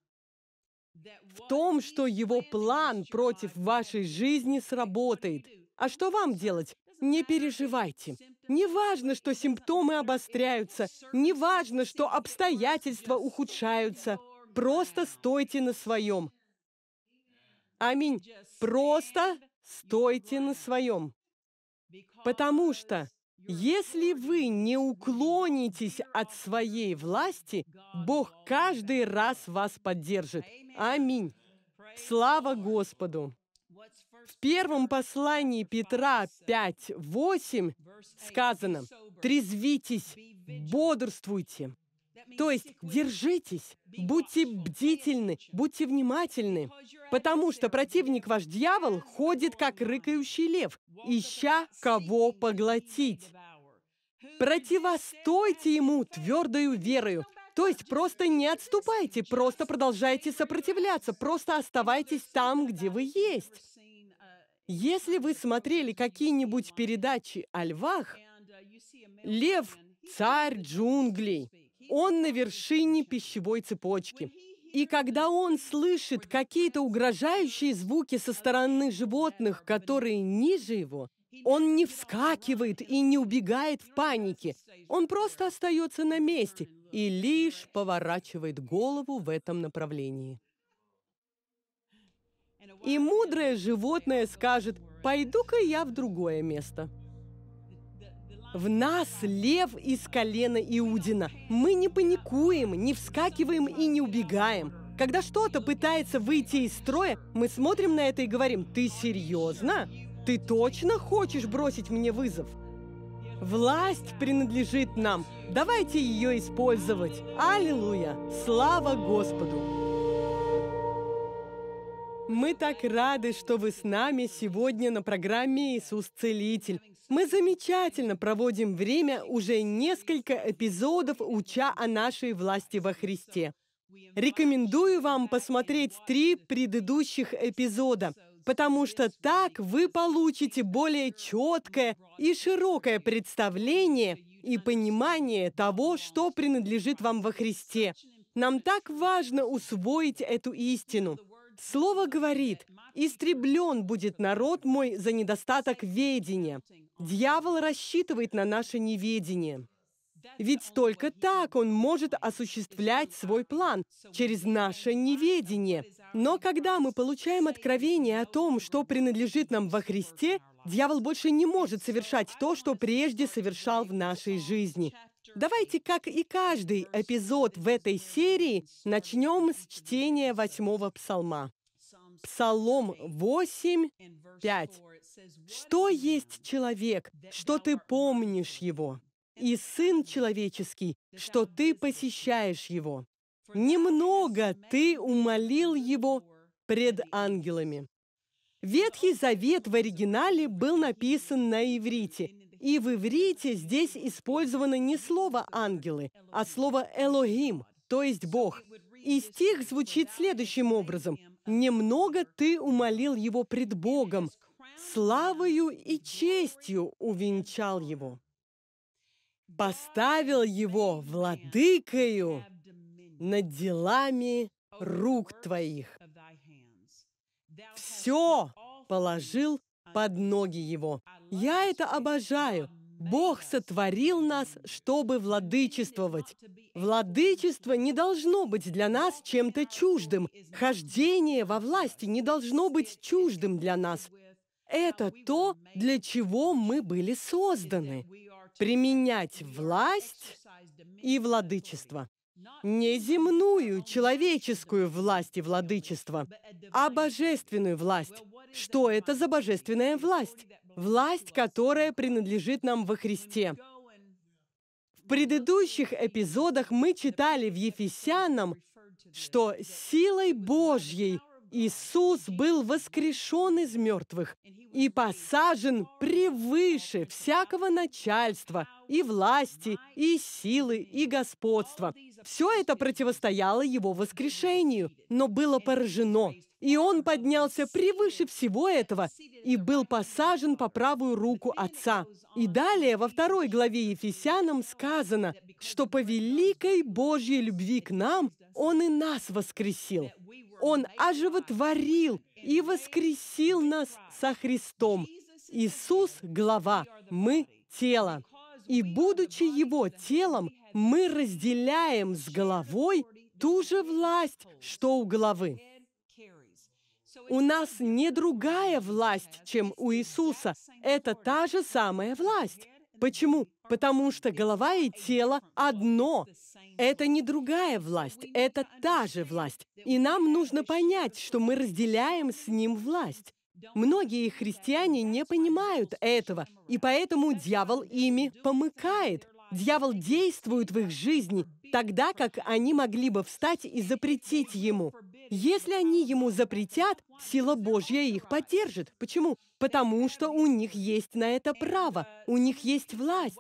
в том, что его план против вашей жизни сработает. А что вам делать? Не переживайте. Не важно, что симптомы обостряются, не важно, что обстоятельства ухудшаются. Просто стойте на своем. Аминь. Просто стойте на своем. Потому что Если вы не уклонитесь от своей власти, Бог каждый раз вас поддержит. Аминь. Слава Господу! В первом послании Петра 5.8 сказано «Трезвитесь, бодрствуйте». То есть держитесь, будьте бдительны, будьте внимательны, потому что противник ваш дьявол ходит, как рыкающий лев, ища кого поглотить. Противостойте ему твердою верою, то есть просто не отступайте, просто продолжайте сопротивляться, просто оставайтесь там, где вы есть. Если вы смотрели какие-нибудь передачи о львах, лев – царь джунглей, он на вершине пищевой цепочки. И когда он слышит какие-то угрожающие звуки со стороны животных, которые ниже его, он не вскакивает и не убегает в панике. Он просто остается на месте и лишь поворачивает голову в этом направлении. И мудрое животное скажет, пойду-ка я в другое место. В нас лев из колена Иудина. Мы не паникуем, не вскакиваем и не убегаем. Когда что-то пытается выйти из строя, мы смотрим на это и говорим, ты серьезно? Ты точно хочешь бросить мне вызов? Власть принадлежит нам. Давайте ее использовать. Аллилуйя! Слава Господу! Мы так рады, что вы с нами сегодня на программе «Иисус Целитель». Мы замечательно проводим время уже несколько эпизодов, уча о нашей власти во Христе. Рекомендую вам посмотреть три предыдущих эпизода, потому что так вы получите более четкое и широкое представление и понимание того, что принадлежит вам во Христе. Нам так важно усвоить эту истину. Слово говорит, «Истреблен будет народ мой за недостаток ведения». Дьявол рассчитывает на наше неведение. Ведь только так он может осуществлять свой план, через наше неведение. Но когда мы получаем откровение о том, что принадлежит нам во Христе, дьявол больше не может совершать то, что прежде совершал в нашей жизни. Давайте, как и каждый эпизод в этой серии, начнем с чтения восьмого псалма. Псалом 8, 5. «Что есть человек, что ты помнишь его, и сын человеческий, что ты посещаешь его? Немного ты умолил его пред ангелами». Ветхий Завет в оригинале был написан на иврите, и в иврите здесь использовано не слово «ангелы», а слово «элохим», то есть «Бог». И стих звучит следующим образом. «Немного ты умолил его пред Богом, славою и честью увенчал его, поставил его владыкою над делами рук твоих. Все положил под ноги его. Я это обожаю. Бог сотворил нас, чтобы владычествовать. Владычество не должно быть для нас чем-то чуждым. Хождение во власти не должно быть чуждым для нас. Это то, для чего мы были созданы. Применять власть и владычество. Не земную, человеческую власть и владычество, а божественную власть. Что это за божественная власть? власть, которая принадлежит нам во Христе. В предыдущих эпизодах мы читали в Ефесянам, что силой Божьей Иисус был воскрешен из мертвых и посажен превыше всякого начальства и власти, и силы, и господства. Все это противостояло его воскрешению, но было поражено. И он поднялся превыше всего этого и был посажен по правую руку Отца. И далее во второй главе Ефесянам сказано, что по великой Божьей любви к нам Он и нас воскресил. Он оживотворил и воскресил нас со Христом. Иисус – глава, мы – тело. И будучи Его телом, мы разделяем с головой ту же власть, что у головы. У нас не другая власть, чем у Иисуса. Это та же самая власть. Почему? Потому что голова и тело одно. Это не другая власть, это та же власть. И нам нужно понять, что мы разделяем с ним власть. Многие христиане не понимают этого, и поэтому дьявол ими помыкает. Дьявол действует в их жизни, тогда как они могли бы встать и запретить ему. Если они ему запретят, сила Божья их поддержит. Почему? Потому что у них есть на это право, у них есть власть.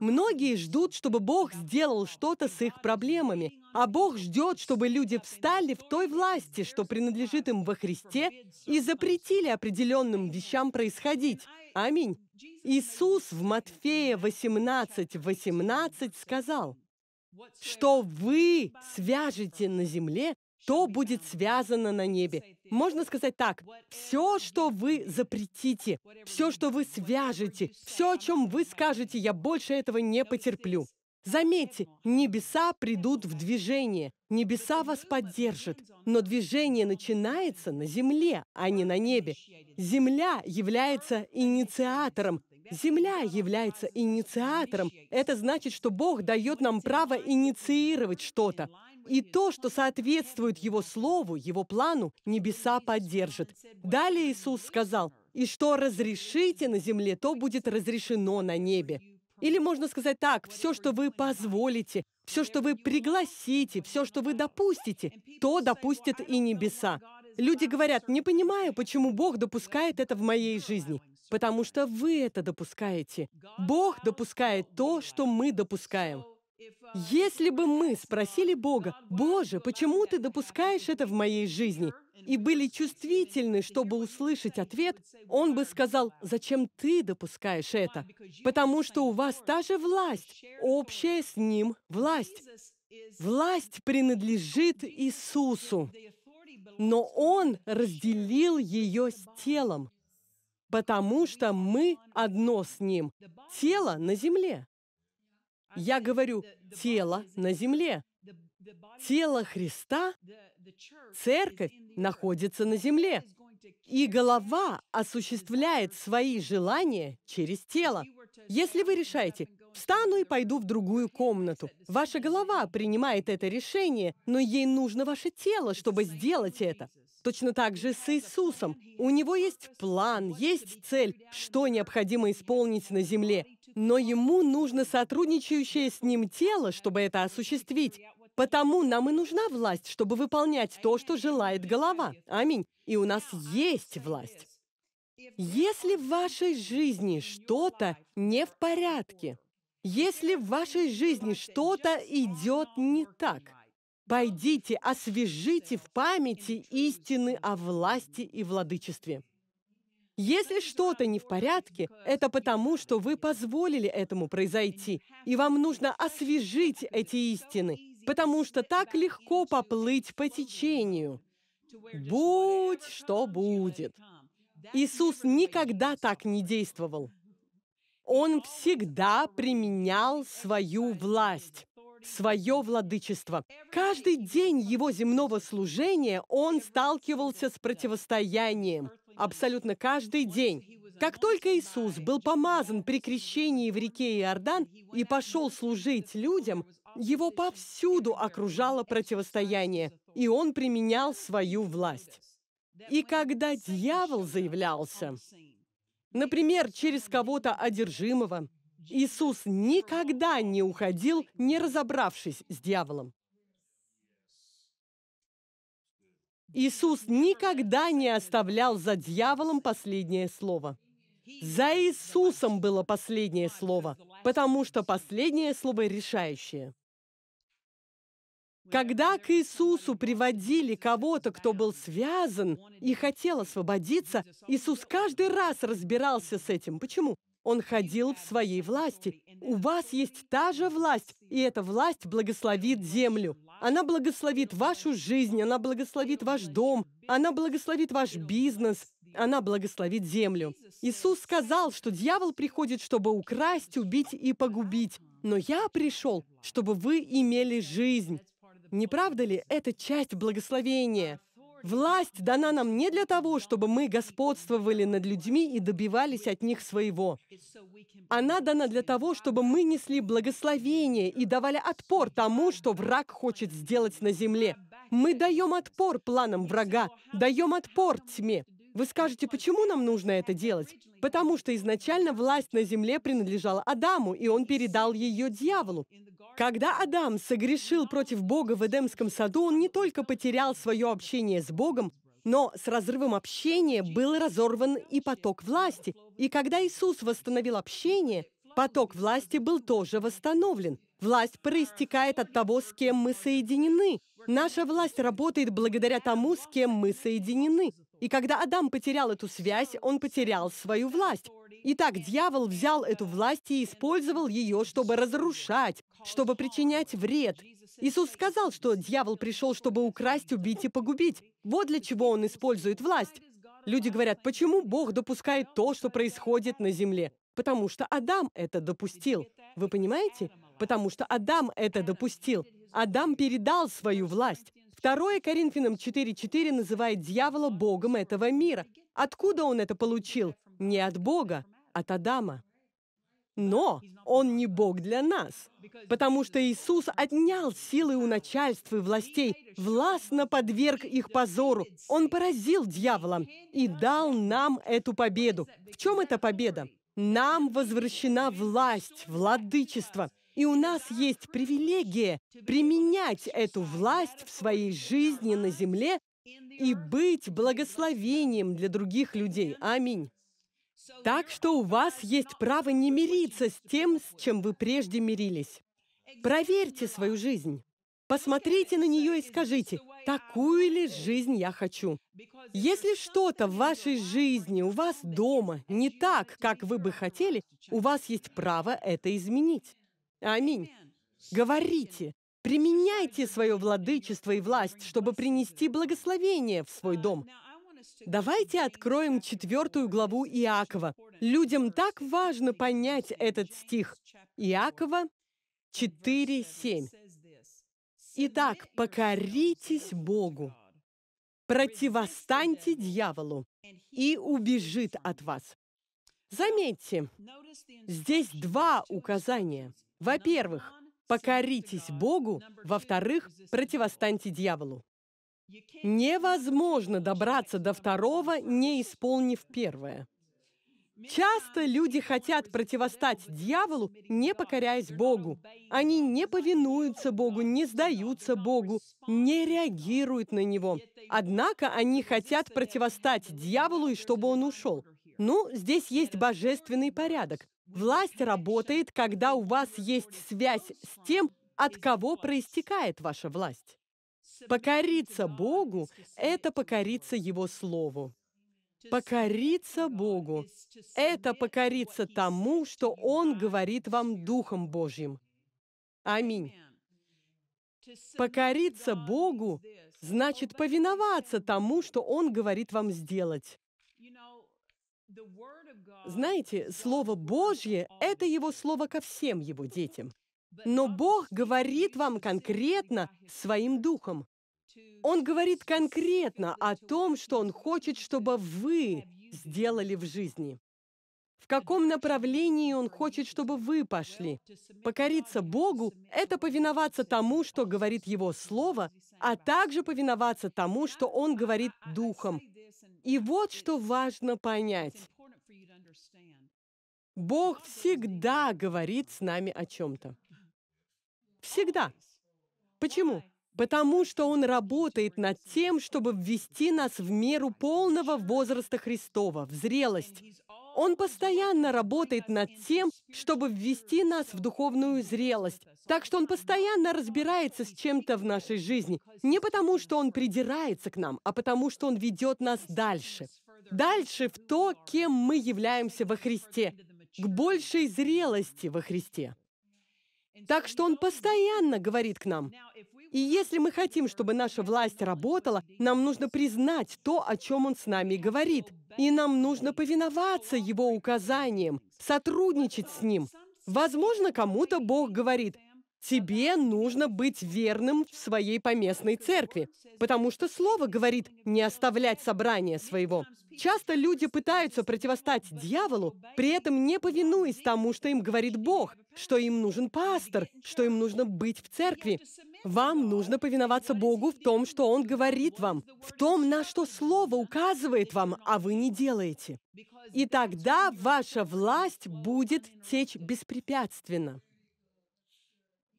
Многие ждут, чтобы Бог сделал что-то с их проблемами, а Бог ждет, чтобы люди встали в той власти, что принадлежит им во Христе, и запретили определенным вещам происходить. Аминь. Иисус в Матфея 18, 18 сказал, что вы свяжете на земле, то будет связано на небе. Можно сказать так, все, что вы запретите, все, что вы свяжете, все, о чем вы скажете, я больше этого не потерплю. Заметьте, небеса придут в движение, небеса вас поддержат, но движение начинается на земле, а не на небе. Земля является инициатором, Земля является инициатором. Это значит, что Бог дает нам право инициировать что-то. И то, что соответствует Его Слову, Его плану, небеса поддержат. Далее Иисус сказал, «И что разрешите на земле, то будет разрешено на небе». Или можно сказать так, все, что вы позволите, все, что вы пригласите, все, что вы допустите, то допустят и небеса. Люди говорят, не понимаю, почему Бог допускает это в моей жизни. Потому что вы это допускаете. Бог допускает то, что мы допускаем. Если бы мы спросили Бога, «Боже, почему ты допускаешь это в моей жизни?» и были чувствительны, чтобы услышать ответ, Он бы сказал, «Зачем ты допускаешь это?» Потому что у вас та же власть, общая с Ним власть. Власть принадлежит Иисусу, но Он разделил ее с телом, потому что мы одно с Ним. Тело на земле. Я говорю, тело на земле. Тело Христа, церковь, находится на земле. И голова осуществляет свои желания через тело. Если вы решаете, встану и пойду в другую комнату, ваша голова принимает это решение, но ей нужно ваше тело, чтобы сделать это. Точно так же с Иисусом. У него есть план, есть цель, что необходимо исполнить на земле но ему нужно сотрудничающее с ним тело, чтобы это осуществить. Потому нам и нужна власть, чтобы выполнять то, что желает голова. Аминь. И у нас есть власть. Если в вашей жизни что-то не в порядке, если в вашей жизни что-то идет не так, пойдите, освежите в памяти истины о власти и владычестве. Если что-то не в порядке, это потому, что вы позволили этому произойти, и вам нужно освежить эти истины, потому что так легко поплыть по течению. Будь что будет. Иисус никогда так не действовал. Он всегда применял свою власть, свое владычество. Каждый день его земного служения он сталкивался с противостоянием, абсолютно каждый день. Как только Иисус был помазан при крещении в реке Иордан и пошел служить людям, его повсюду окружало противостояние, и он применял свою власть. И когда дьявол заявлялся, например, через кого-то одержимого, Иисус никогда не уходил, не разобравшись с дьяволом. Иисус никогда не оставлял за дьяволом последнее слово. За Иисусом было последнее слово, потому что последнее слово решающее. Когда к Иисусу приводили кого-то, кто был связан и хотел освободиться, Иисус каждый раз разбирался с этим. Почему? Он ходил в своей власти. У вас есть та же власть, и эта власть благословит землю. Она благословит вашу жизнь, она благословит ваш дом, она благословит ваш бизнес, она благословит землю. Иисус сказал, что дьявол приходит, чтобы украсть, убить и погубить. Но я пришел, чтобы вы имели жизнь. Не правда ли? Это часть благословения. Власть дана нам не для того, чтобы мы господствовали над людьми и добивались от них своего. Она дана для того, чтобы мы несли благословение и давали отпор тому, что враг хочет сделать на земле. Мы даем отпор планам врага, даем отпор тьме. Вы скажете, почему нам нужно это делать? Потому что изначально власть на земле принадлежала Адаму, и он передал ее дьяволу. Когда Адам согрешил против Бога в Эдемском саду, он не только потерял свое общение с Богом, но с разрывом общения был разорван и поток власти. И когда Иисус восстановил общение, поток власти был тоже восстановлен. Власть проистекает от того, с кем мы соединены. Наша власть работает благодаря тому, с кем мы соединены. И когда Адам потерял эту связь, он потерял свою власть. Итак, дьявол взял эту власть и использовал ее, чтобы разрушать, чтобы причинять вред. Иисус сказал, что дьявол пришел, чтобы украсть, убить и погубить. Вот для чего он использует власть. Люди говорят, почему Бог допускает то, что происходит на земле? Потому что Адам это допустил. Вы понимаете? Потому что Адам это допустил. Адам передал свою власть. 2 Коринфянам 4.4 называет дьявола богом этого мира. Откуда он это получил? Не от Бога, от Адама. Но он не Бог для нас, потому что Иисус отнял силы у начальств и властей, властно подверг их позору. Он поразил дьявола и дал нам эту победу. В чем эта победа? Нам возвращена власть, владычество. И у нас есть привилегия применять эту власть в своей жизни на земле и быть благословением для других людей. Аминь. Так что у вас есть право не мириться с тем, с чем вы прежде мирились. Проверьте свою жизнь. Посмотрите на нее и скажите, такую ли жизнь я хочу. Если что-то в вашей жизни, у вас дома не так, как вы бы хотели, у вас есть право это изменить. Аминь. Говорите, применяйте свое владычество и власть, чтобы принести благословение в свой дом. Давайте откроем четвертую главу Иакова. Людям так важно понять этот стих. Иакова 4.7. Итак, покоритесь Богу, противостаньте дьяволу, и убежит от вас. Заметьте, здесь два указания. Во-первых, покоритесь Богу, во-вторых, противостаньте дьяволу. Невозможно добраться до второго, не исполнив первое. Часто люди хотят противостать дьяволу, не покоряясь Богу. Они не повинуются Богу, не сдаются Богу, не реагируют на Него. Однако они хотят противостать дьяволу и чтобы он ушел. Ну, здесь есть божественный порядок. Власть работает, когда у вас есть связь с тем, от кого проистекает ваша власть. Покориться Богу — это покориться Его Слову. Покориться Богу — это покориться тому, что Он говорит вам Духом Божьим. Аминь. Покориться Богу значит повиноваться тому, что Он говорит вам сделать. Знаете, Слово Божье — это Его Слово ко всем Его детям. Но Бог говорит вам конкретно своим духом. Он говорит конкретно о том, что Он хочет, чтобы вы сделали в жизни. В каком направлении Он хочет, чтобы вы пошли? Покориться Богу — это повиноваться тому, что говорит Его Слово, а также повиноваться тому, что Он говорит Духом. И вот что важно понять. Бог всегда говорит с нами о чем-то. Всегда. Почему? Потому что Он работает над тем, чтобы ввести нас в меру полного возраста Христова, в зрелость. Он постоянно работает над тем, чтобы ввести нас в духовную зрелость. Так что Он постоянно разбирается с чем-то в нашей жизни. Не потому, что Он придирается к нам, а потому, что Он ведет нас дальше. Дальше в то, кем мы являемся во Христе. К большей зрелости во Христе. Так что Он постоянно говорит к нам. И если мы хотим, чтобы наша власть работала, нам нужно признать то, о чем Он с нами говорит. И нам нужно повиноваться Его указаниям, сотрудничать с Ним. Возможно, кому-то Бог говорит, Тебе нужно быть верным в своей поместной церкви, потому что Слово говорит не оставлять собрания своего. Часто люди пытаются противостать дьяволу, при этом не повинуясь тому, что им говорит Бог, что им нужен пастор, что им нужно быть в церкви. Вам нужно повиноваться Богу в том, что Он говорит вам, в том, на что Слово указывает вам, а вы не делаете. И тогда ваша власть будет течь беспрепятственно.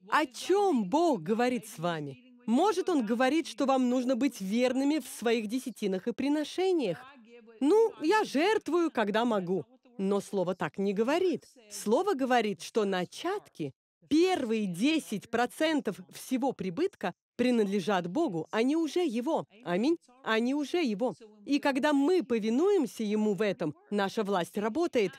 О чем Бог говорит с вами? Может, Он говорит, что вам нужно быть верными в своих десятинах и приношениях? Ну, я жертвую, когда могу. Но Слово так не говорит. Слово говорит, что начатки, первые 10% всего прибытка принадлежат Богу, они уже Его. Аминь. Они уже Его. И когда мы повинуемся Ему в этом, наша власть работает.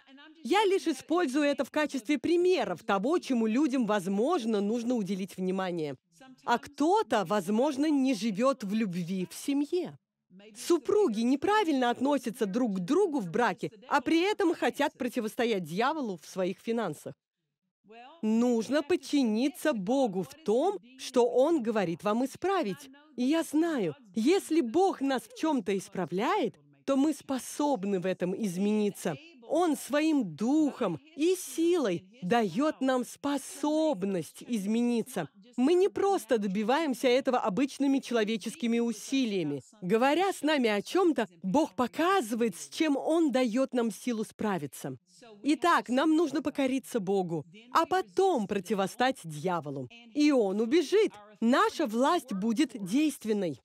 Я лишь использую это в качестве примеров того, чему людям, возможно, нужно уделить внимание. А кто-то, возможно, не живет в любви в семье. Супруги неправильно относятся друг к другу в браке, а при этом хотят противостоять дьяволу в своих финансах. Нужно подчиниться Богу в том, что Он говорит вам исправить. И я знаю, если Бог нас в чем-то исправляет, то мы способны в этом измениться. Он своим духом и силой дает нам способность измениться. Мы не просто добиваемся этого обычными человеческими усилиями. Говоря с нами о чем-то, Бог показывает, с чем Он дает нам силу справиться. Итак, нам нужно покориться Богу, а потом противостать дьяволу. И он убежит. Наша власть будет действенной.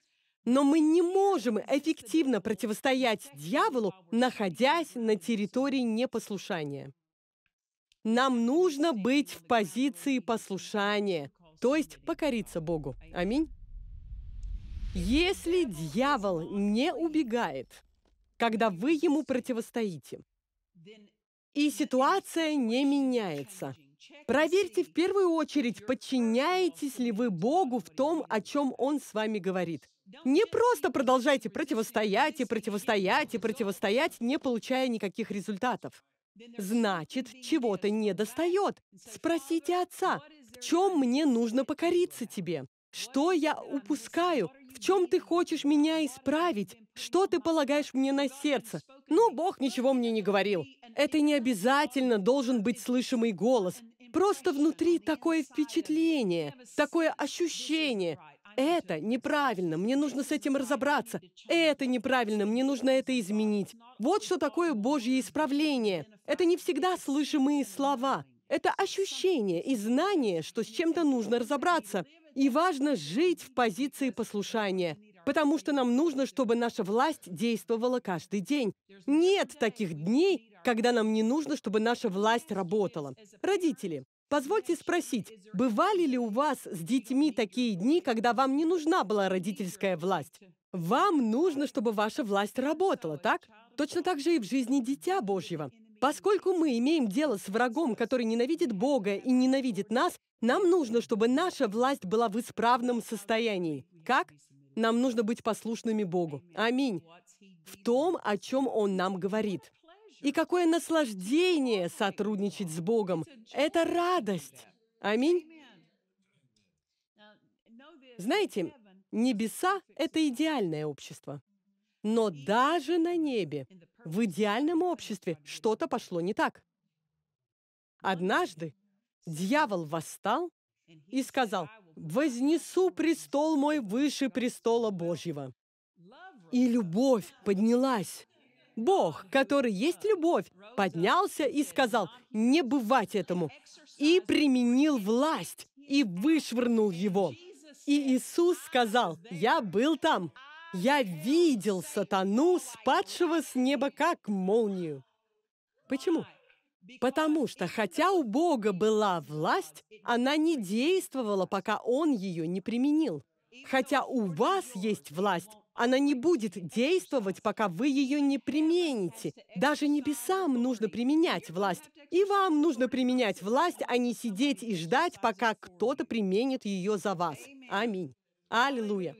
Но мы не можем эффективно противостоять дьяволу, находясь на территории непослушания. Нам нужно быть в позиции послушания, то есть покориться Богу. Аминь. Если дьявол не убегает, когда вы ему противостоите, и ситуация не меняется, проверьте в первую очередь, подчиняетесь ли вы Богу в том, о чем Он с вами говорит. Не просто продолжайте противостоять и противостоять и противостоять, не получая никаких результатов. Значит, чего-то не достает. Спросите отца, чем мне нужно покориться тебе? Что я упускаю? В чем ты хочешь меня исправить? Что ты полагаешь мне на сердце? Ну, Бог ничего мне не говорил. Это не обязательно должен быть слышимый голос. Просто внутри такое впечатление, такое ощущение, это неправильно, мне нужно с этим разобраться. Это неправильно, мне нужно это изменить. Вот что такое Божье исправление. Это не всегда слышимые слова. Это ощущение и знание, что с чем-то нужно разобраться. И важно жить в позиции послушания, потому что нам нужно, чтобы наша власть действовала каждый день. Нет таких дней, когда нам не нужно, чтобы наша власть работала. Родители, Позвольте спросить, бывали ли у вас с детьми такие дни, когда вам не нужна была родительская власть? Вам нужно, чтобы ваша власть работала, так? Точно так же и в жизни Дитя Божьего. Поскольку мы имеем дело с врагом, который ненавидит Бога и ненавидит нас, нам нужно, чтобы наша власть была в исправном состоянии. Как? Нам нужно быть послушными Богу. Аминь. В том, о чем Он нам говорит. И какое наслаждение сотрудничать с Богом. Это радость. Аминь. Знаете, небеса — это идеальное общество. Но даже на небе, в идеальном обществе, что-то пошло не так. Однажды дьявол восстал и сказал, «Вознесу престол мой выше престола Божьего». И любовь поднялась Бог, который есть любовь, поднялся и сказал, не бывать этому, и применил власть, и вышвырнул его. И Иисус сказал, я был там, я видел сатану, спадшего с неба как молнию. Почему? Потому что, хотя у Бога была власть, она не действовала, пока Он ее не применил. Хотя у вас есть власть, она не будет действовать, пока вы ее не примените. Даже небесам нужно применять власть. И вам нужно применять власть, а не сидеть и ждать, пока кто-то применит ее за вас. Аминь. Аллилуйя.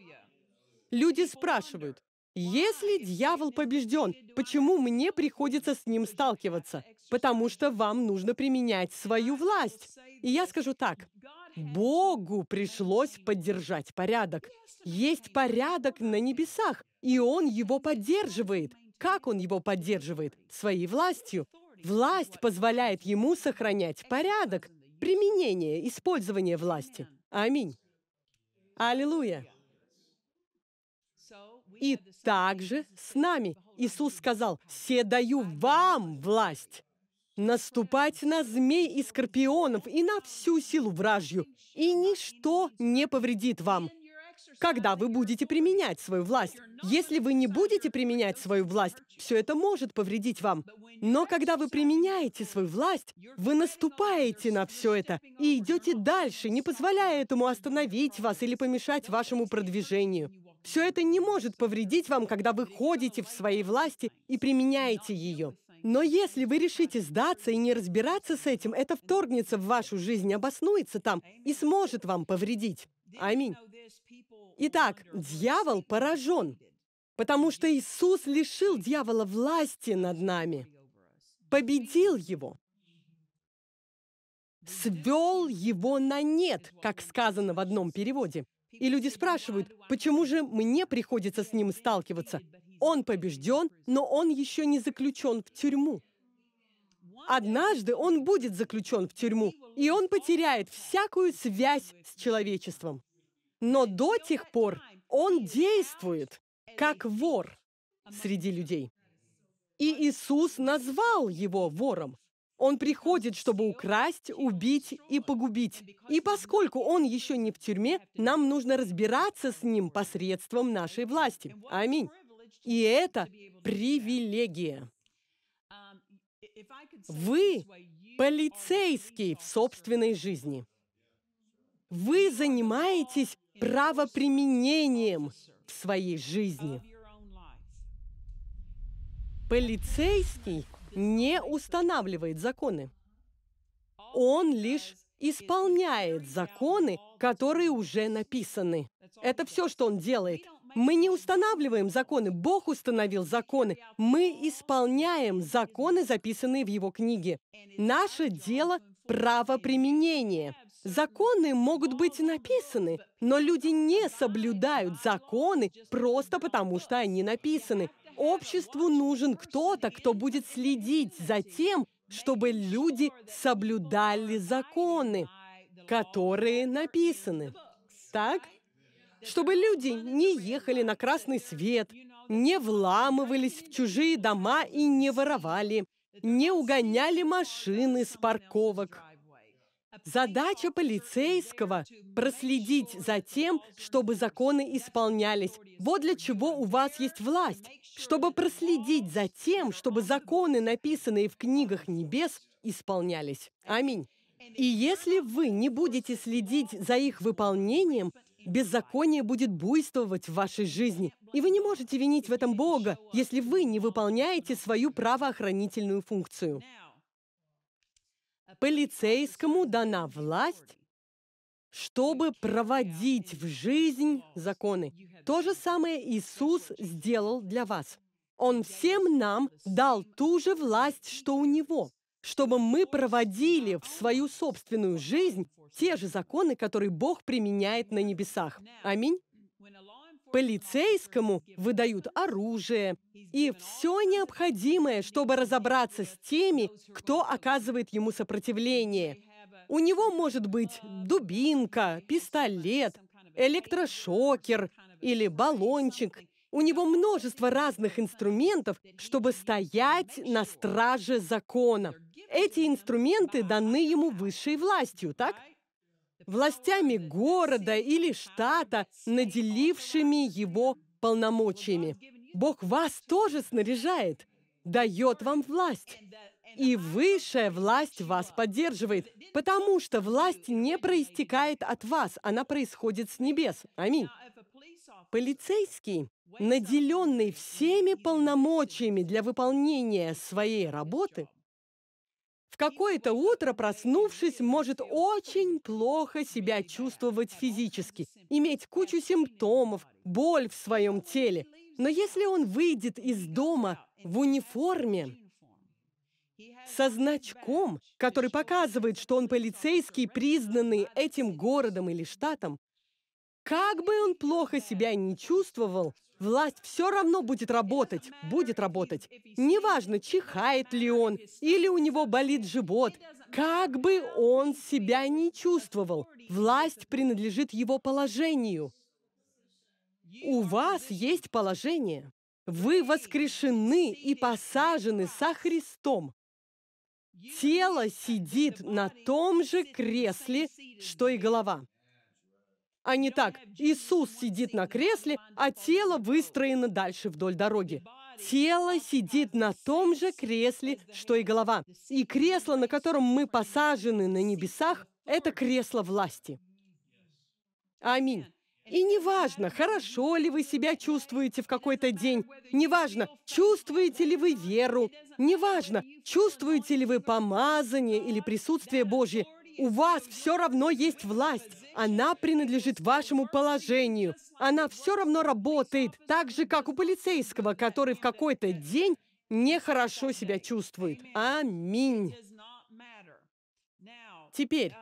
Люди спрашивают, если дьявол побежден, почему мне приходится с ним сталкиваться? Потому что вам нужно применять свою власть. И я скажу так, Богу пришлось поддержать порядок. Есть порядок на небесах, и Он его поддерживает. Как Он его поддерживает? Своей властью. Власть позволяет Ему сохранять порядок. Применение, использование власти. Аминь. Аллилуйя. И также с нами. Иисус сказал, «Се даю вам власть наступать на змей и скорпионов и на всю силу вражью, и ничто не повредит вам, когда вы будете применять свою власть. Если вы не будете применять свою власть, все это может повредить вам. Но когда вы применяете свою власть, вы наступаете на все это и идете дальше, не позволяя этому остановить вас или помешать вашему продвижению. Все это не может повредить вам, когда вы ходите в своей власти и применяете ее. Но если вы решите сдаться и не разбираться с этим, это вторгнется в вашу жизнь, обоснуется там и сможет вам повредить. Аминь. Итак, дьявол поражен, потому что Иисус лишил дьявола власти над нами, победил его, свел его на нет, как сказано в одном переводе. И люди спрашивают, почему же мне приходится с ним сталкиваться? Он побежден, но он еще не заключен в тюрьму. Однажды он будет заключен в тюрьму, и он потеряет всякую связь с человечеством. Но до тех пор он действует как вор среди людей. И Иисус назвал его вором. Он приходит, чтобы украсть, убить и погубить. И поскольку он еще не в тюрьме, нам нужно разбираться с ним посредством нашей власти. Аминь. И это привилегия. Вы полицейский в собственной жизни. Вы занимаетесь правоприменением в своей жизни. Полицейский не устанавливает законы. Он лишь исполняет законы, которые уже написаны. Это все, что он делает. Мы не устанавливаем законы, Бог установил законы. Мы исполняем законы, записанные в Его книге. Наше дело – правоприменение. Законы могут быть написаны, но люди не соблюдают законы просто потому, что они написаны. Обществу нужен кто-то, кто будет следить за тем, чтобы люди соблюдали законы, которые написаны. Так? Чтобы люди не ехали на красный свет, не вламывались в чужие дома и не воровали, не угоняли машины с парковок. Задача полицейского – проследить за тем, чтобы законы исполнялись. Вот для чего у вас есть власть. Чтобы проследить за тем, чтобы законы, написанные в книгах небес, исполнялись. Аминь. И если вы не будете следить за их выполнением, беззаконие будет буйствовать в вашей жизни. И вы не можете винить в этом Бога, если вы не выполняете свою правоохранительную функцию полицейскому дана власть, чтобы проводить в жизнь законы. То же самое Иисус сделал для вас. Он всем нам дал ту же власть, что у Него, чтобы мы проводили в свою собственную жизнь те же законы, которые Бог применяет на небесах. Аминь полицейскому выдают оружие и все необходимое, чтобы разобраться с теми, кто оказывает ему сопротивление. У него может быть дубинка, пистолет, электрошокер или баллончик. У него множество разных инструментов, чтобы стоять на страже закона. Эти инструменты даны ему высшей властью, так? Властями города или штата, наделившими его полномочиями. Бог вас тоже снаряжает, дает вам власть. И высшая власть вас поддерживает, потому что власть не проистекает от вас, она происходит с небес. Аминь. Полицейский, наделенный всеми полномочиями для выполнения своей работы, в какое-то утро, проснувшись, может очень плохо себя чувствовать физически, иметь кучу симптомов, боль в своем теле. Но если он выйдет из дома в униформе, со значком, который показывает, что он полицейский, признанный этим городом или штатом, как бы он плохо себя не чувствовал, власть все равно будет работать, будет работать. Неважно, чихает ли он или у него болит живот, как бы он себя не чувствовал, власть принадлежит его положению. У вас есть положение. Вы воскрешены и посажены со Христом. Тело сидит на том же кресле, что и голова. А не так, Иисус сидит на кресле, а тело выстроено дальше вдоль дороги. Тело сидит на том же кресле, что и голова. И кресло, на котором мы посажены на небесах, это кресло власти. Аминь. И неважно, хорошо ли вы себя чувствуете в какой-то день, неважно, чувствуете ли вы веру, неважно, чувствуете ли вы помазание или присутствие Божье, у вас все равно есть власть. Она принадлежит вашему положению. Она все равно работает, так же, как у полицейского, который в какой-то день нехорошо себя чувствует. Аминь. Теперь,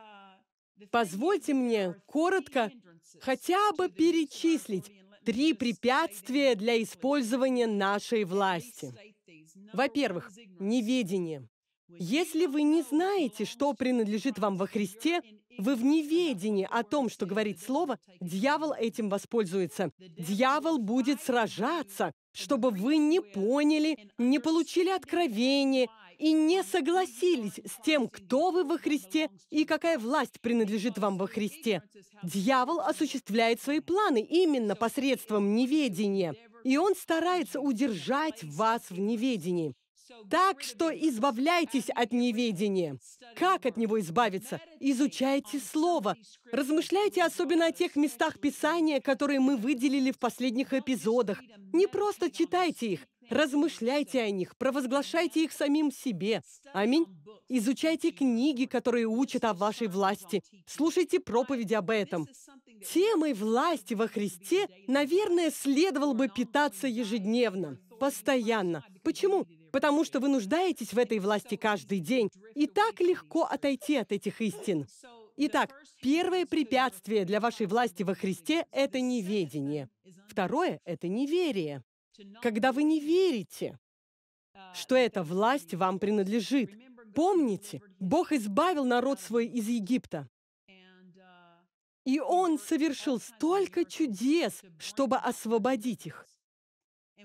позвольте мне коротко хотя бы перечислить три препятствия для использования нашей власти. Во-первых, неведение. Если вы не знаете, что принадлежит вам во Христе, вы в неведении о том, что говорит Слово, дьявол этим воспользуется. Дьявол будет сражаться, чтобы вы не поняли, не получили откровение и не согласились с тем, кто вы во Христе и какая власть принадлежит вам во Христе. Дьявол осуществляет свои планы именно посредством неведения, и он старается удержать вас в неведении. Так что избавляйтесь от неведения. Как от него избавиться? Изучайте Слово. Размышляйте особенно о тех местах Писания, которые мы выделили в последних эпизодах. Не просто читайте их, размышляйте о них, провозглашайте их самим себе. Аминь. Изучайте книги, которые учат о вашей власти. Слушайте проповеди об этом. Темой власти во Христе, наверное, следовало бы питаться ежедневно, постоянно. Почему? Потому что вы нуждаетесь в этой власти каждый день, и так легко отойти от этих истин. Итак, первое препятствие для вашей власти во Христе — это неведение. Второе — это неверие. Когда вы не верите, что эта власть вам принадлежит. Помните, Бог избавил народ свой из Египта. И Он совершил столько чудес, чтобы освободить их.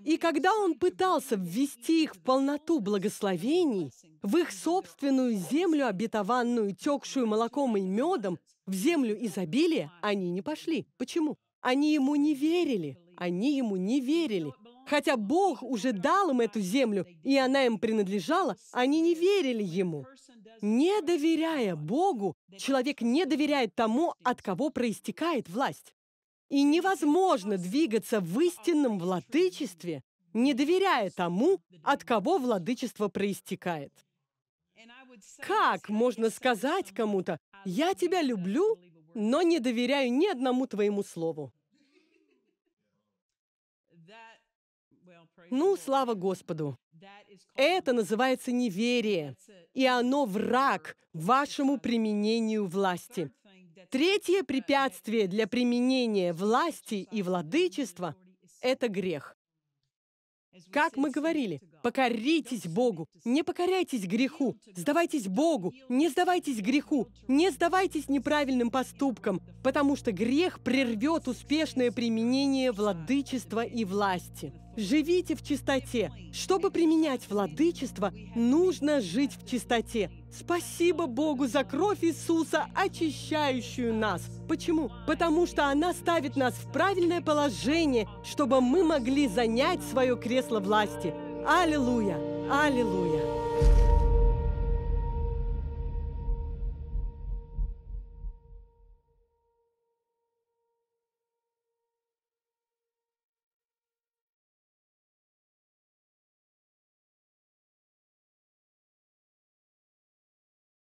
И когда он пытался ввести их в полноту благословений, в их собственную землю обетованную, текшую молоком и медом, в землю изобилия, они не пошли. Почему? Они ему не верили. Они ему не верили. Хотя Бог уже дал им эту землю, и она им принадлежала, они не верили ему. Не доверяя Богу, человек не доверяет тому, от кого проистекает власть. И невозможно двигаться в истинном владычестве, не доверяя тому, от кого владычество проистекает. Как можно сказать кому-то «я тебя люблю», но не доверяю ни одному твоему слову? Ну, слава Господу. Это называется неверие, и оно враг вашему применению власти. Третье препятствие для применения власти и владычества – это грех. Как мы говорили, покоритесь Богу, не покоряйтесь греху, сдавайтесь Богу, не сдавайтесь греху, не сдавайтесь неправильным поступкам, потому что грех прервет успешное применение владычества и власти. Живите в чистоте. Чтобы применять владычество, нужно жить в чистоте. Спасибо Богу за кровь Иисуса, очищающую нас. Почему? Потому что она ставит нас в правильное положение, чтобы мы могли занять свое кресло власти. Aleluia, aleluia.